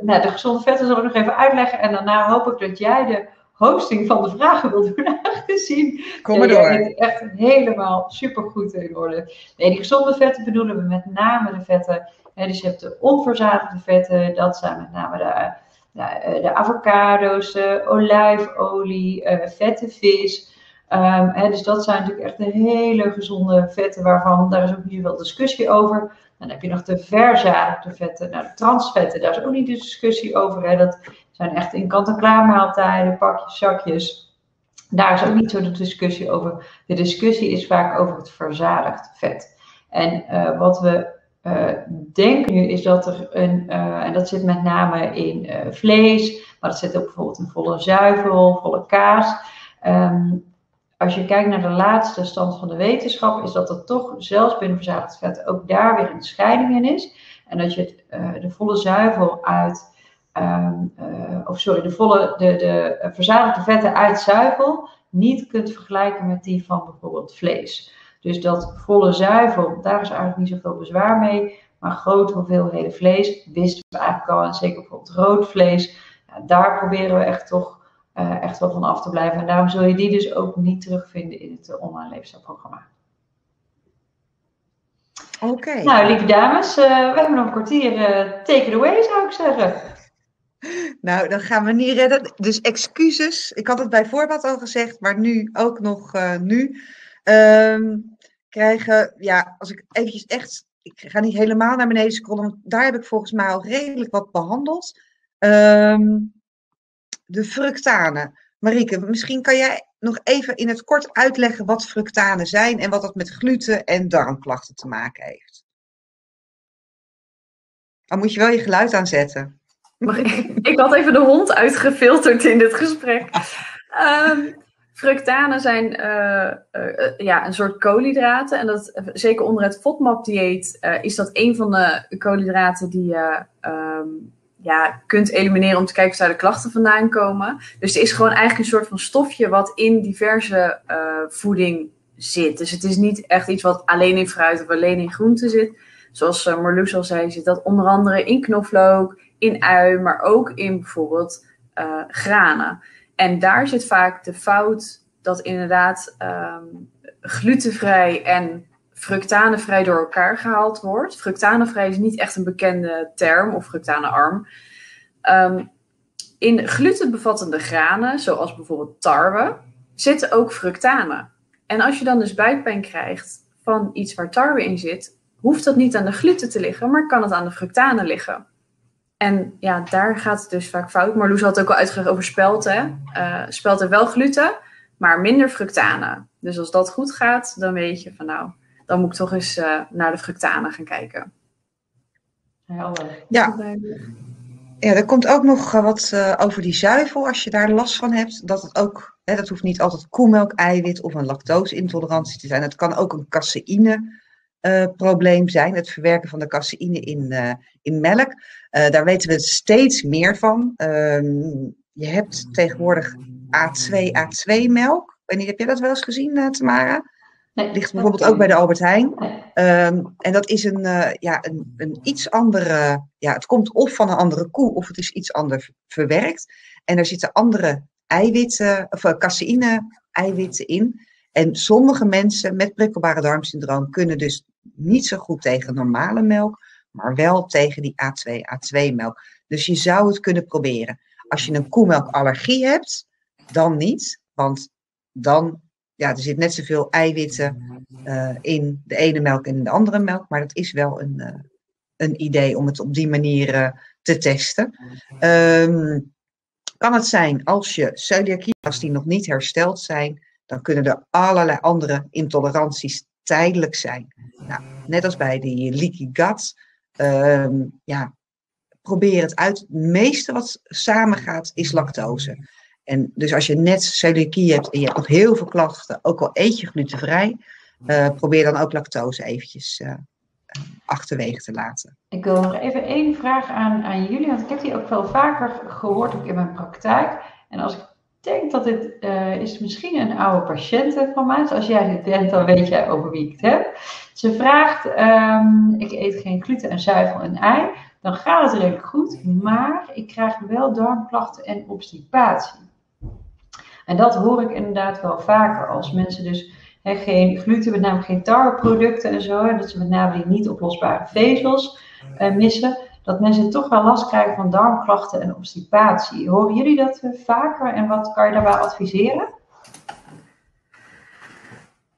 nou, de gezonde vetten zal ik nog even uitleggen. En daarna hoop ik dat jij de hosting van de vragen wilt doen. Aangezien Kom maar ja, jij door. echt helemaal supergoed in orde. Nee, die gezonde vetten bedoelen we met name de vetten. Hè, dus je hebt de onverzadigde vetten, dat zijn met name de, eh, de avocado's, de olijfolie, eh, vette vis. Ehm, hè, dus dat zijn natuurlijk echt de hele gezonde vetten waarvan, daar is ook niet veel discussie over. Dan heb je nog de verzadigde vetten, nou de transvetten, daar is ook niet de discussie over. Hè. Dat zijn echt in kant-en-klaar maaltijden, pakjes, zakjes. Daar is ook niet zo de discussie over. De discussie is vaak over het verzadigd vet. En eh, wat we eh, denken nu is dat er een, eh, en dat zit met name in vlees, maar dat zit ook bijvoorbeeld in volle zuivel, volle kaas. Ehm, als je kijkt naar de laatste stand van de wetenschap, is dat er toch zelfs binnen verzadigd vet ook daar weer een scheiding in is. En dat je de volle zuivel uit, of sorry, de, volle, de, de eh, verzadigde vetten uit zuivel niet kunt vergelijken met die van bijvoorbeeld vlees. Dus dat volle zuivel, daar is eigenlijk niet zoveel bezwaar mee. Maar grote hoeveelheden vlees, wisten we eigenlijk al, en zeker bijvoorbeeld rood vlees, ja, daar proberen we echt toch eh, echt wel van af te blijven. En daarom zul je die dus ook niet terugvinden in het eh, online leefstijlprogramma. Oké. Nou, lieve dames, eh, we hebben nog een kwartier. eh, take it away, zou ik zeggen. Nou, dan gaan we niet redden. Dus excuses. Ik had het bij voorbaat al gezegd, maar nu ook nog eh, nu. Ehm, krijgen, ja, als ik eventjes echt, ik ga niet helemaal naar beneden scrollen, want daar heb ik volgens mij al redelijk wat behandeld. Ehm, de fructanen. Marieke, misschien kan jij nog even in het kort uitleggen wat fructanen zijn en wat dat met gluten en darmklachten te maken heeft. Dan moet je wel je geluid aanzetten. Mag ik, ik had even de hond uitgefilterd in dit gesprek. Ehm fructanen zijn eh, eh, eh, ja, een soort koolhydraten. En dat, zeker onder het FODMAP-dieet is dat een van de koolhydraten die je ehm, ja, kunt elimineren om te kijken of daar de klachten vandaan komen. Dus het is gewoon eigenlijk een soort van stofje wat in diverse voeding zit. Dus het is niet echt iets wat alleen in fruit of alleen in groente zit. Zoals Marloes al zei, zit dat onder andere in knoflook, in ui, maar ook in bijvoorbeeld uh, granen. En daar zit vaak de fout dat inderdaad um, glutenvrij en fructanevrij door elkaar gehaald wordt. Fructanevrij is niet echt een bekende term, of fructanearm. Um, in glutenbevattende granen, zoals bijvoorbeeld tarwe, zitten ook fructanen. En als je dan dus buikpijn krijgt van iets waar tarwe in zit, hoeft dat niet aan de gluten te liggen, maar kan het aan de fructanen liggen. En ja, daar gaat het dus vaak fout. Marloes had ook al uitgelegd over spelten. Uh, spelten wel gluten, maar minder fructanen. Dus als dat goed gaat, dan weet je van nou, dan moet ik toch eens uh, naar de fructanen gaan kijken. Helder. Ja. Ja, er komt ook nog uh, wat uh, over die zuivel, als je daar last van hebt. Dat het ook, hè, dat hoeft niet altijd koemelk, eiwit of een lactose-intolerantie te zijn. Het kan ook een caseïne-probleem uh, zijn, het verwerken van de caseïne in, in melk. Daar weten we steeds meer van. je hebt tegenwoordig A2, A2-melk. Ik weet niet, heb jij dat wel eens gezien, Tamara? Nee, ligt bijvoorbeeld ook bij de Albert Heijn. Um, en dat is een, uh, ja, een, een, iets andere. Ja, het komt of van een andere koe of het is iets anders verwerkt. En daar zitten andere eiwitten, of caseïne-eiwitten in. En sommige mensen met prikkelbare darmsyndroom kunnen dus niet zo goed tegen normale melk, maar wel tegen die A2, A2-melk. Dus je zou het kunnen proberen. Als je een koemelkallergie hebt, dan niet, want dan ja, er zit net zoveel eiwitten uh, in de ene melk en in de andere melk, maar dat is wel een, uh, een idee om het op die manier uh, te testen. Um, kan het zijn als je celiakie, als die nog niet hersteld zijn, dan kunnen er allerlei andere intoleranties tijdelijk zijn. Nou, net als bij die leaky gut, um, ja, probeer het uit. Het meeste wat samengaat is lactose. En dus als je net celiakie hebt en je hebt nog heel veel klachten, ook al eet je glutenvrij, uh, probeer dan ook lactose eventjes uh, achterwege te laten. Ik wil nog even één vraag aan, aan jullie, want ik heb die ook wel vaker gehoord, ook in mijn praktijk. En als ik denk dat dit uh, is misschien een oude patiënte van mij, dus als jij dit bent, dan weet jij over wie ik het heb. Ze vraagt, um, ik eet geen gluten en zuivel en ei, dan gaat het redelijk goed, maar ik krijg wel darmklachten en obstipatie. En dat hoor ik inderdaad wel vaker als mensen dus geen gluten, met name geen tarweproducten en zo, dat ze met name die niet oplosbare vezels uh, missen, dat mensen toch wel last krijgen van darmklachten en obstipatie. Horen jullie dat uh, vaker en wat kan je daarbij adviseren?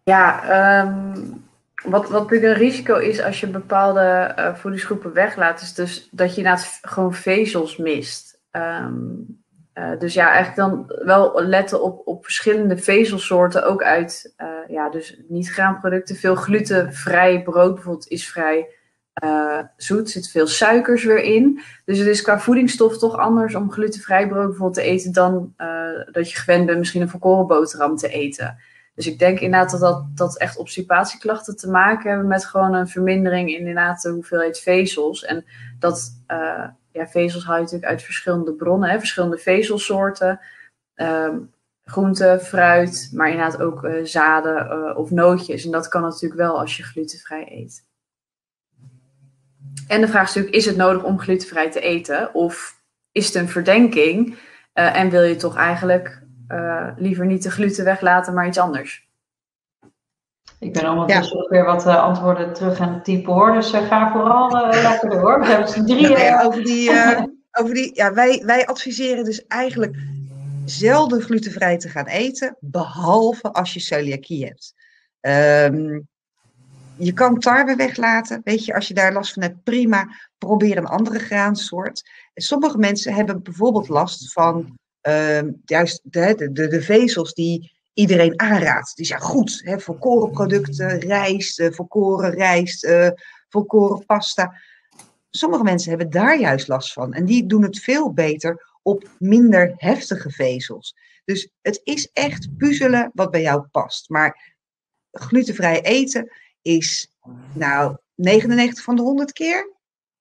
Ja, um, wat, wat natuurlijk een risico is als je bepaalde uh, voedingsgroepen weglaat, is dus dat je inderdaad gewoon vezels mist. Um, uh, dus ja, eigenlijk dan wel letten op, op verschillende vezelsoorten, ook uit ja, dus niet-graanproducten. Veel glutenvrij brood bijvoorbeeld is vrij uh, zoet, zit veel suikers weer in. Dus het is qua voedingsstof toch anders om glutenvrij brood bijvoorbeeld te eten dan dat je gewend bent misschien een volkoren boterham te eten. Dus ik denk inderdaad dat, dat, dat echt obstipatieklachten te maken hebben met gewoon een vermindering in inderdaad de hoeveelheid vezels. En dat ja, vezels haal je natuurlijk uit verschillende bronnen, hè, verschillende vezelsoorten. Um, groente, fruit, maar inderdaad ook zaden of nootjes. En dat kan natuurlijk wel als je glutenvrij eet. En de vraag is natuurlijk, is het nodig om glutenvrij te eten? Of is het een verdenking uh, en wil je toch eigenlijk liever niet de gluten weglaten, maar iets anders? Ik ben allemaal ja. ook weer wat uh, antwoorden terug aan het type hoor. Dus uh, ga vooral uh, lekker door. We hebben drieën. Nee, over die, over die, ja, wij, wij adviseren dus eigenlijk zelden glutenvrij te gaan eten, behalve als je celiakie hebt. Um, je kan tarwe weglaten. Weet je, als je daar last van hebt, prima. Probeer een andere graansoort. Sommige mensen hebben bijvoorbeeld last van uh, juist de, de, de, vezels die iedereen aanraadt. Dus ja, goed, hè, volkoren producten, rijst, uh, volkoren rijst, uh, volkoren pasta. Sommige mensen hebben daar juist last van. En die doen het veel beter op minder heftige vezels. Dus het is echt puzzelen wat bij jou past. Maar glutenvrij eten is, nou, 99 van de 100 keer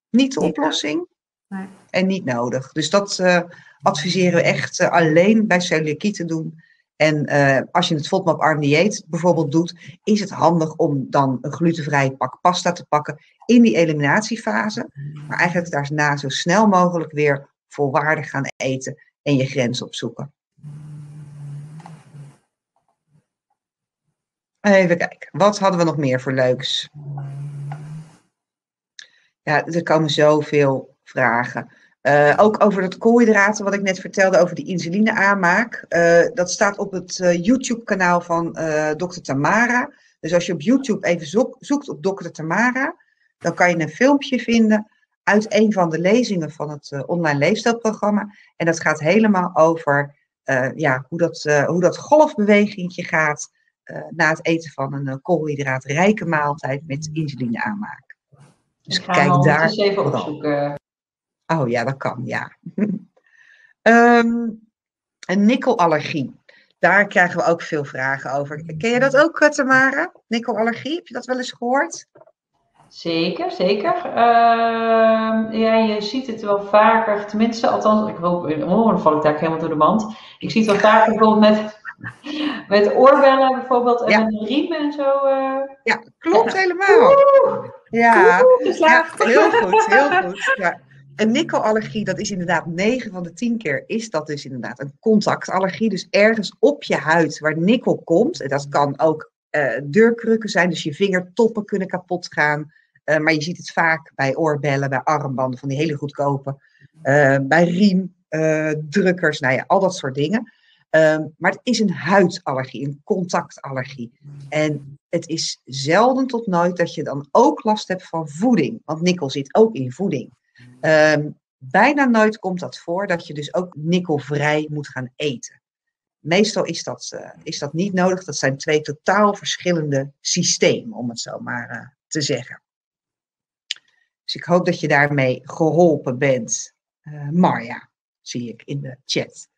niet de oplossing. Nee. En niet nodig. Dus dat uh, adviseren we echt alleen bij celiakie te doen En eh, als je het FODMAP Arm dieet bijvoorbeeld doet, is het handig om dan een glutenvrij pak pasta te pakken in die eliminatiefase. Maar eigenlijk daarna zo snel mogelijk weer volwaardig gaan eten en je grens opzoeken. Even kijken, wat hadden we nog meer voor leuks? Ja, er komen zoveel vragen. Uh, ook over het koolhydraten, wat ik net vertelde over die insuline aanmaak. Uh, dat staat op het uh, YouTube-kanaal van Dr. Tamara. Dus als je op YouTube even zoek, zoekt op Dr. Tamara, dan kan je een filmpje vinden uit een van de lezingen van het online leefstijlprogramma. En dat gaat helemaal over ja, hoe, dat, hoe dat golfbewegingje gaat na het eten van een koolhydraatrijke maaltijd met insuline aanmaak. Dus kijk daar. Eens even opzoeken. Oh ja, dat kan, ja. um, een nikkelallergie. Daar krijgen we ook veel vragen over. Ken je dat ook, eh, Tamara? Nikkelallergie, heb je dat wel eens gehoord? Zeker, zeker. Uh, ja, je ziet het wel vaker, tenminste, althans, ik hoop, oh, dan val ik daar helemaal door de mand. Ik zie het wel vaker bijvoorbeeld met, met oorbellen bijvoorbeeld en met riemen en zo. Uh. Ja, klopt helemaal. ja, ja, heel goed, heel goed. Ja. Een nikkelallergie, dat is inderdaad 9 van de 10 keer, is dat dus inderdaad een contactallergie. Dus ergens op je huid waar nikkel komt. En dat kan ook uh, deurkrukken zijn, dus je vingertoppen kunnen kapot gaan. Uh, maar je ziet het vaak bij oorbellen, bij armbanden, van die hele goedkope. Uh, bij riemdrukkers, nou ja, al dat soort dingen. Ehm, maar het is een huidallergie, een contactallergie. En het is zelden tot nooit dat je dan ook last hebt van voeding. Want nikkel zit ook in voeding. Um, bijna nooit komt dat voor dat je dus ook nikkelvrij moet gaan eten. Meestal is dat, uh, is dat niet nodig. Dat zijn twee totaal verschillende systemen, om het zo maar uh, te zeggen. Dus ik hoop dat je daarmee geholpen bent. Uh, Marja, zie ik in de chat.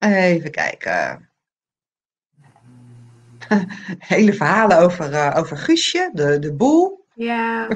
Even kijken. hele verhalen over, uh, over Guusje, de, de boel. Ja.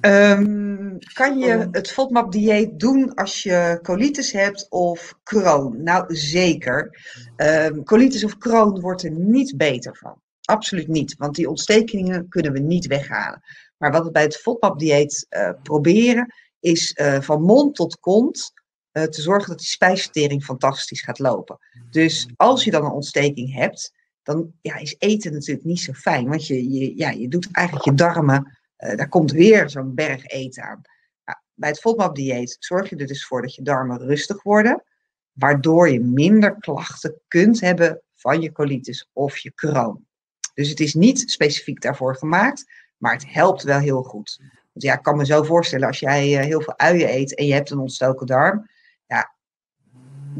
um, kan je het FODMAP-dieet doen als je colitis hebt of Crohn? Nou, zeker. Um, colitis of Crohn wordt er niet beter van. Absoluut niet, want die ontstekingen kunnen we niet weghalen. Maar wat we bij het FODMAP-dieet uh, proberen, is uh, van mond tot kont uh, te zorgen dat die spijsvertering fantastisch gaat lopen. Dus als je dan een ontsteking hebt, dan ja, is eten natuurlijk niet zo fijn. Want je, je, ja, je doet eigenlijk je darmen, uh, daar komt weer zo'n berg eten aan. Nou, bij het FODMAP-dieet zorg je er dus voor dat je darmen rustig worden, waardoor je minder klachten kunt hebben van je colitis of je Crohn. Dus het is niet specifiek daarvoor gemaakt, maar het helpt wel heel goed. Want ja, ik kan me zo voorstellen, als jij uh, heel veel uien eet en je hebt een ontstoken darm,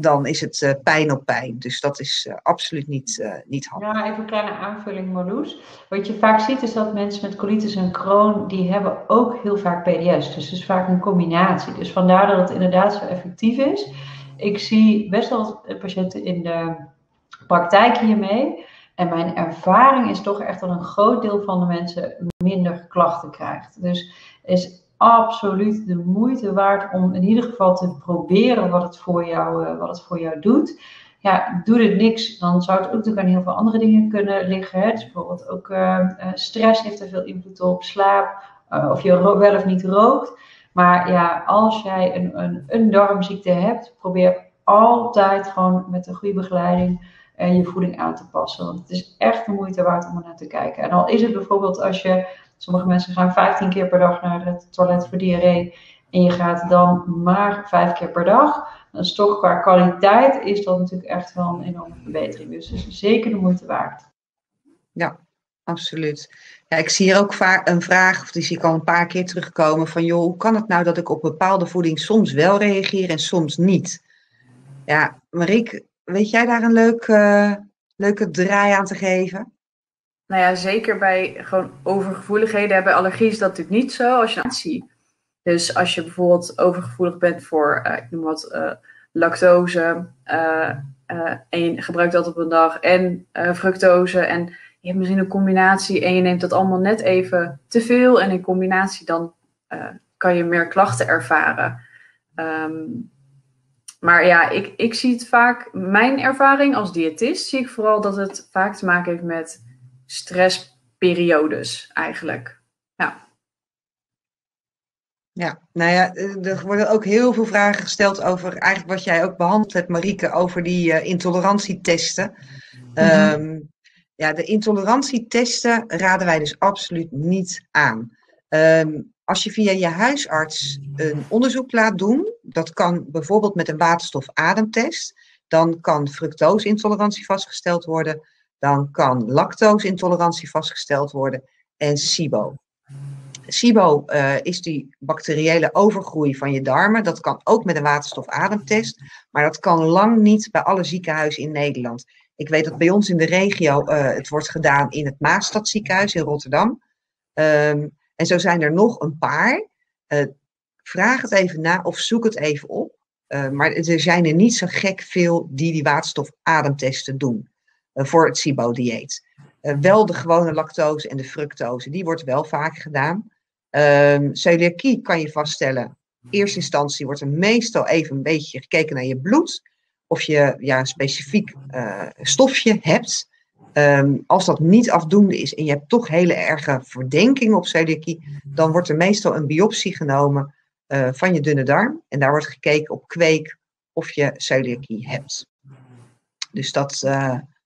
dan is het uh, pijn op pijn. Dus dat is uh, absoluut niet, uh, niet handig. Ja, even een kleine aanvulling, Marloes. Wat je vaak ziet is dat mensen met colitis en Crohn, die hebben ook heel vaak PDS. Dus het is vaak een combinatie. Dus vandaar dat het inderdaad zo effectief is. Ik zie best wel patiënten in de praktijk hiermee. En mijn ervaring is toch echt dat een groot deel van de mensen minder klachten krijgt. Dus is absoluut de moeite waard om in ieder geval te proberen wat het voor jou, uh, wat het voor jou doet. Ja, doe dit niks, dan zou het ook natuurlijk aan heel veel andere dingen kunnen liggen. Hè? Dus bijvoorbeeld ook uh, stress heeft er veel invloed op, slaap, of je wel of niet rookt. Maar ja, als jij een, een, een darmziekte hebt, probeer altijd gewoon met een goede begeleiding en je voeding aan te passen. Want het is echt de moeite waard om er naar te kijken. En al is het bijvoorbeeld als je Sommige mensen gaan 15 keer per dag naar het toilet voor diarree. En je gaat dan maar vijf keer per dag. Is toch qua kwaliteit is dat natuurlijk echt wel een enorme verbetering. Dus het is zeker de moeite waard. Ja, absoluut. Ja, ik zie hier ook vaak een vraag, of die zie ik al een paar keer terugkomen, van joh, hoe kan het nou dat ik op bepaalde voeding soms wel reageer en soms niet? Ja, Marieke, weet jij daar een leuk, uh, leuke draai aan te geven? Nou ja, zeker bij gewoon overgevoeligheden hebben allergie is dat natuurlijk niet zo als je het ziet. Dus als je bijvoorbeeld overgevoelig bent voor, uh, ik noem wat, uh, lactose uh, en je gebruikt dat op een dag en fructose en je hebt misschien een combinatie en je neemt dat allemaal net even te veel en in combinatie dan kan je meer klachten ervaren. Ehm, maar ja, ik, ik zie het vaak, mijn ervaring als diëtist, zie ik vooral dat het vaak te maken heeft met stressperiodes eigenlijk. Ja. Ja, nou ja, er worden ook heel veel vragen gesteld over eigenlijk wat jij ook behandeld hebt, Marieke, over die uh, intolerantietesten. Mm ja, de intolerantietesten raden wij dus absoluut niet aan. Um, als je via je huisarts een onderzoek laat doen, dat kan bijvoorbeeld met een waterstofademtest, dan kan fructoseintolerantie vastgesteld worden, dan kan lactoseintolerantie vastgesteld worden en SIBO. SIBO uh, is die bacteriële overgroei van je darmen. Dat kan ook met een waterstofademtest, maar dat kan lang niet bij alle ziekenhuizen in Nederland. Ik weet dat bij ons in de regio uh, het wordt gedaan in het Maastadziekenhuis in Rotterdam. Um, en zo zijn er nog een paar. Uh, vraag het even na of zoek het even op. Maar er zijn er niet zo gek veel die die waterstofademtesten doen voor het SIBO-dieet. wel de gewone lactose en de fructose, die wordt wel vaak gedaan. Um, kan je vaststellen. In eerste instantie wordt er meestal even een beetje gekeken naar je bloed. Of je ja, een specifiek stofje hebt. Um, als dat niet afdoende is en je hebt toch hele erge verdenkingen op celiakie, dan wordt er meestal een biopsie genomen van je dunne darm. En daar wordt gekeken op kweek of je celiakie hebt. Dus dat,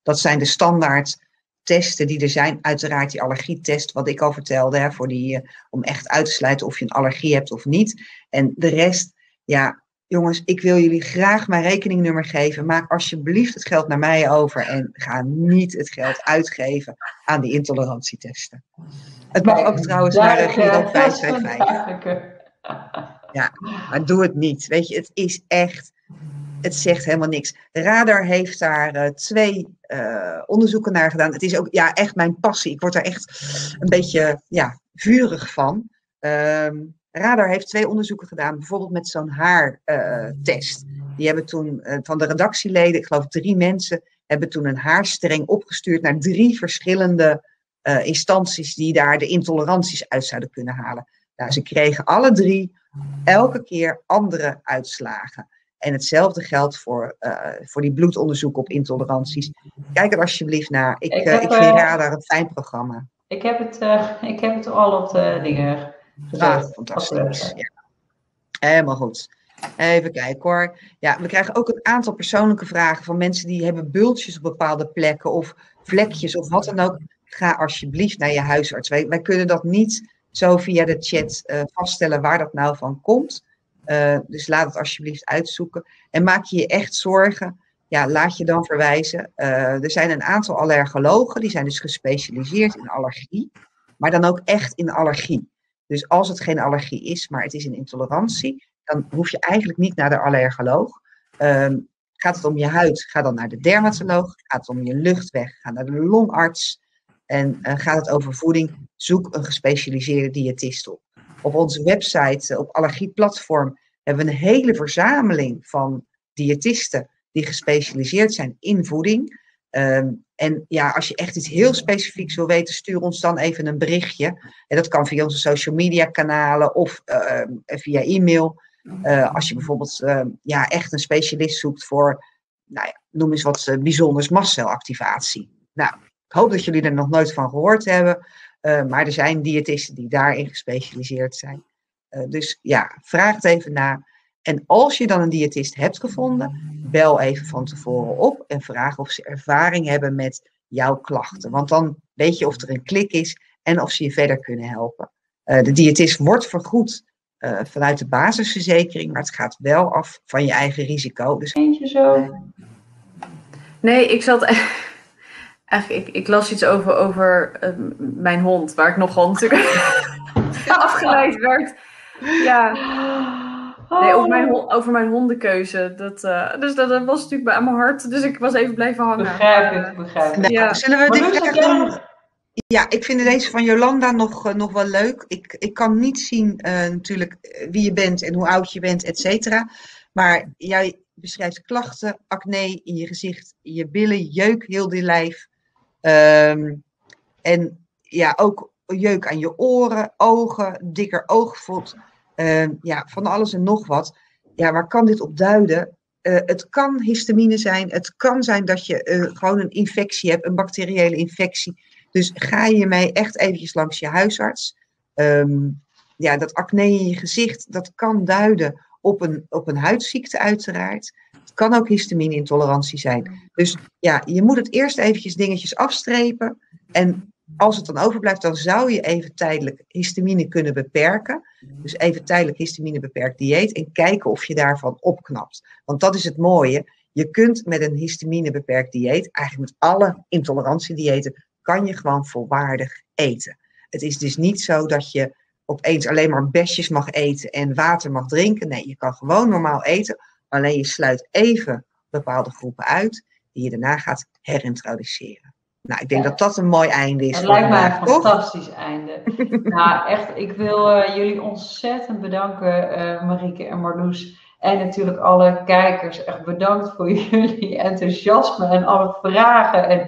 dat zijn de standaard testen die er zijn. Uiteraard die allergietest, wat ik al vertelde, hè, voor die, uh, om echt uit te sluiten of je een allergie hebt of niet. En de rest, ja, jongens, ik wil jullie graag mijn rekeningnummer geven. Maak alsjeblieft het geld naar mij over en ga niet het geld uitgeven aan die intolerantietesten. Het mag ook trouwens naar de Giro 525. Ja, maar doe het niet. Weet je, het is echt, het zegt helemaal niks. Radar heeft daar uh, twee uh, onderzoeken naar gedaan. Het is ook ja, echt mijn passie. Ik word daar echt een beetje ja, vurig van. Um, Radar heeft twee onderzoeken gedaan, bijvoorbeeld met zo'n haartest. Die hebben toen uh, van de redactieleden, ik geloof drie mensen, hebben toen een haarstreng opgestuurd naar drie verschillende instanties die daar de intoleranties uit zouden kunnen halen. Nou, ze kregen alle drie elke keer andere uitslagen. En hetzelfde geldt voor, voor die bloedonderzoeken op intoleranties. Kijk er alsjeblieft naar. Ik, ik, heb, ik vind Radar een fijn programma. Ik heb het, ik heb het al op de dingen Ah, fantastisch. Ja. Helemaal goed. Even kijken hoor. Ja, we krijgen ook een aantal persoonlijke vragen van mensen die hebben bultjes op bepaalde plekken of vlekjes of wat dan ook. Ga alsjeblieft naar je huisarts. Wij, wij kunnen dat niet zo via de chat uh, vaststellen waar dat nou van komt. Uh, dus laat het alsjeblieft uitzoeken. En maak je je echt zorgen, ja, laat je dan verwijzen. Uh, er zijn een aantal allergologen, die zijn dus gespecialiseerd in allergie, maar dan ook echt in allergie. Dus als het geen allergie is, maar het is een intolerantie, dan hoef je eigenlijk niet naar de allergoloog. Um, gaat het om je huid, ga dan naar de dermatoloog. Gaat het om je luchtweg, ga naar de longarts. En uh, gaat het over voeding, zoek een gespecialiseerde diëtist op. Op onze website, uh, op Allergieplatform, hebben we een hele verzameling van diëtisten die gespecialiseerd zijn in voeding. Um, en ja, als je echt iets heel specifieks wil weten, stuur ons dan even een berichtje. En dat kan via onze social media kanalen of uh, via e-mail. Uh, als je bijvoorbeeld uh, ja, echt een specialist zoekt voor, nou ja, noem eens wat uh, bijzonders, mastcelactivatie. Nou, ik hoop dat jullie er nog nooit van gehoord hebben. Maar er zijn diëtisten die daarin gespecialiseerd zijn. dus ja, vraag het even na. En als je dan een diëtist hebt gevonden, bel even van tevoren op en vraag of ze ervaring hebben met jouw klachten. Want dan weet je of er een klik is en of ze je verder kunnen helpen. Uh, de diëtist wordt vergoed uh, vanuit de basisverzekering, maar het gaat wel af van je eigen risico. Dus... Eentje zo. Nee, ik zat. Eigenlijk, ik, ik las iets over, over uh, mijn hond, waar ik nogal natuurlijk afgeleid werd. Ja. Nee, over mijn, Oh. over mijn hondenkeuze. Dat, uh, dus dat, dat was natuurlijk bij mijn hart. Dus ik was even blijven hangen. Begrijp ik, begrijp ik. Nou, Ja. Zullen we dit vraag Ja, ik vind deze van Jolanda nog, eh, nog wel leuk. Ik, ik kan niet zien eh, natuurlijk eh, wie je bent en hoe oud je bent, et cetera. Maar jij beschrijft klachten, acne in je gezicht, in je billen, jeuk heel je lijf. Ehm, en ja, ook jeuk aan je oren, ogen, dikker oogvod. Ehm, ja, van alles en nog wat. Ja, waar kan dit op duiden? Uh, het kan histamine zijn. Het kan zijn dat je uh, gewoon een infectie hebt, een bacteriële infectie. Dus ga je mee echt eventjes langs je huisarts. Um, ja, dat acne in je gezicht, dat kan duiden op een, op een huidziekte uiteraard. Kan ook histamine-intolerantie zijn. Dus ja, je moet het eerst eventjes dingetjes afstrepen. En als het dan overblijft, dan zou je even tijdelijk histamine kunnen beperken. Dus even tijdelijk histamine beperkt dieet en kijken of je daarvan opknapt. Want dat is het mooie. Je kunt met een histamine beperkt dieet, eigenlijk met alle intolerantiediëten, kan je gewoon volwaardig eten. Het is dus niet zo dat je opeens alleen maar besjes mag eten en water mag drinken. Nee, je kan gewoon normaal eten. Alleen je sluit even bepaalde groepen uit die je daarna gaat herintroduceren. Nou, ik denk dat dat een mooi einde is. Het lijkt mij een fantastisch einde. nou, echt, ik wil uh, jullie ontzettend bedanken, uh, Marieke en Marloes. En natuurlijk alle kijkers. Echt bedankt voor jullie enthousiasme en alle vragen. En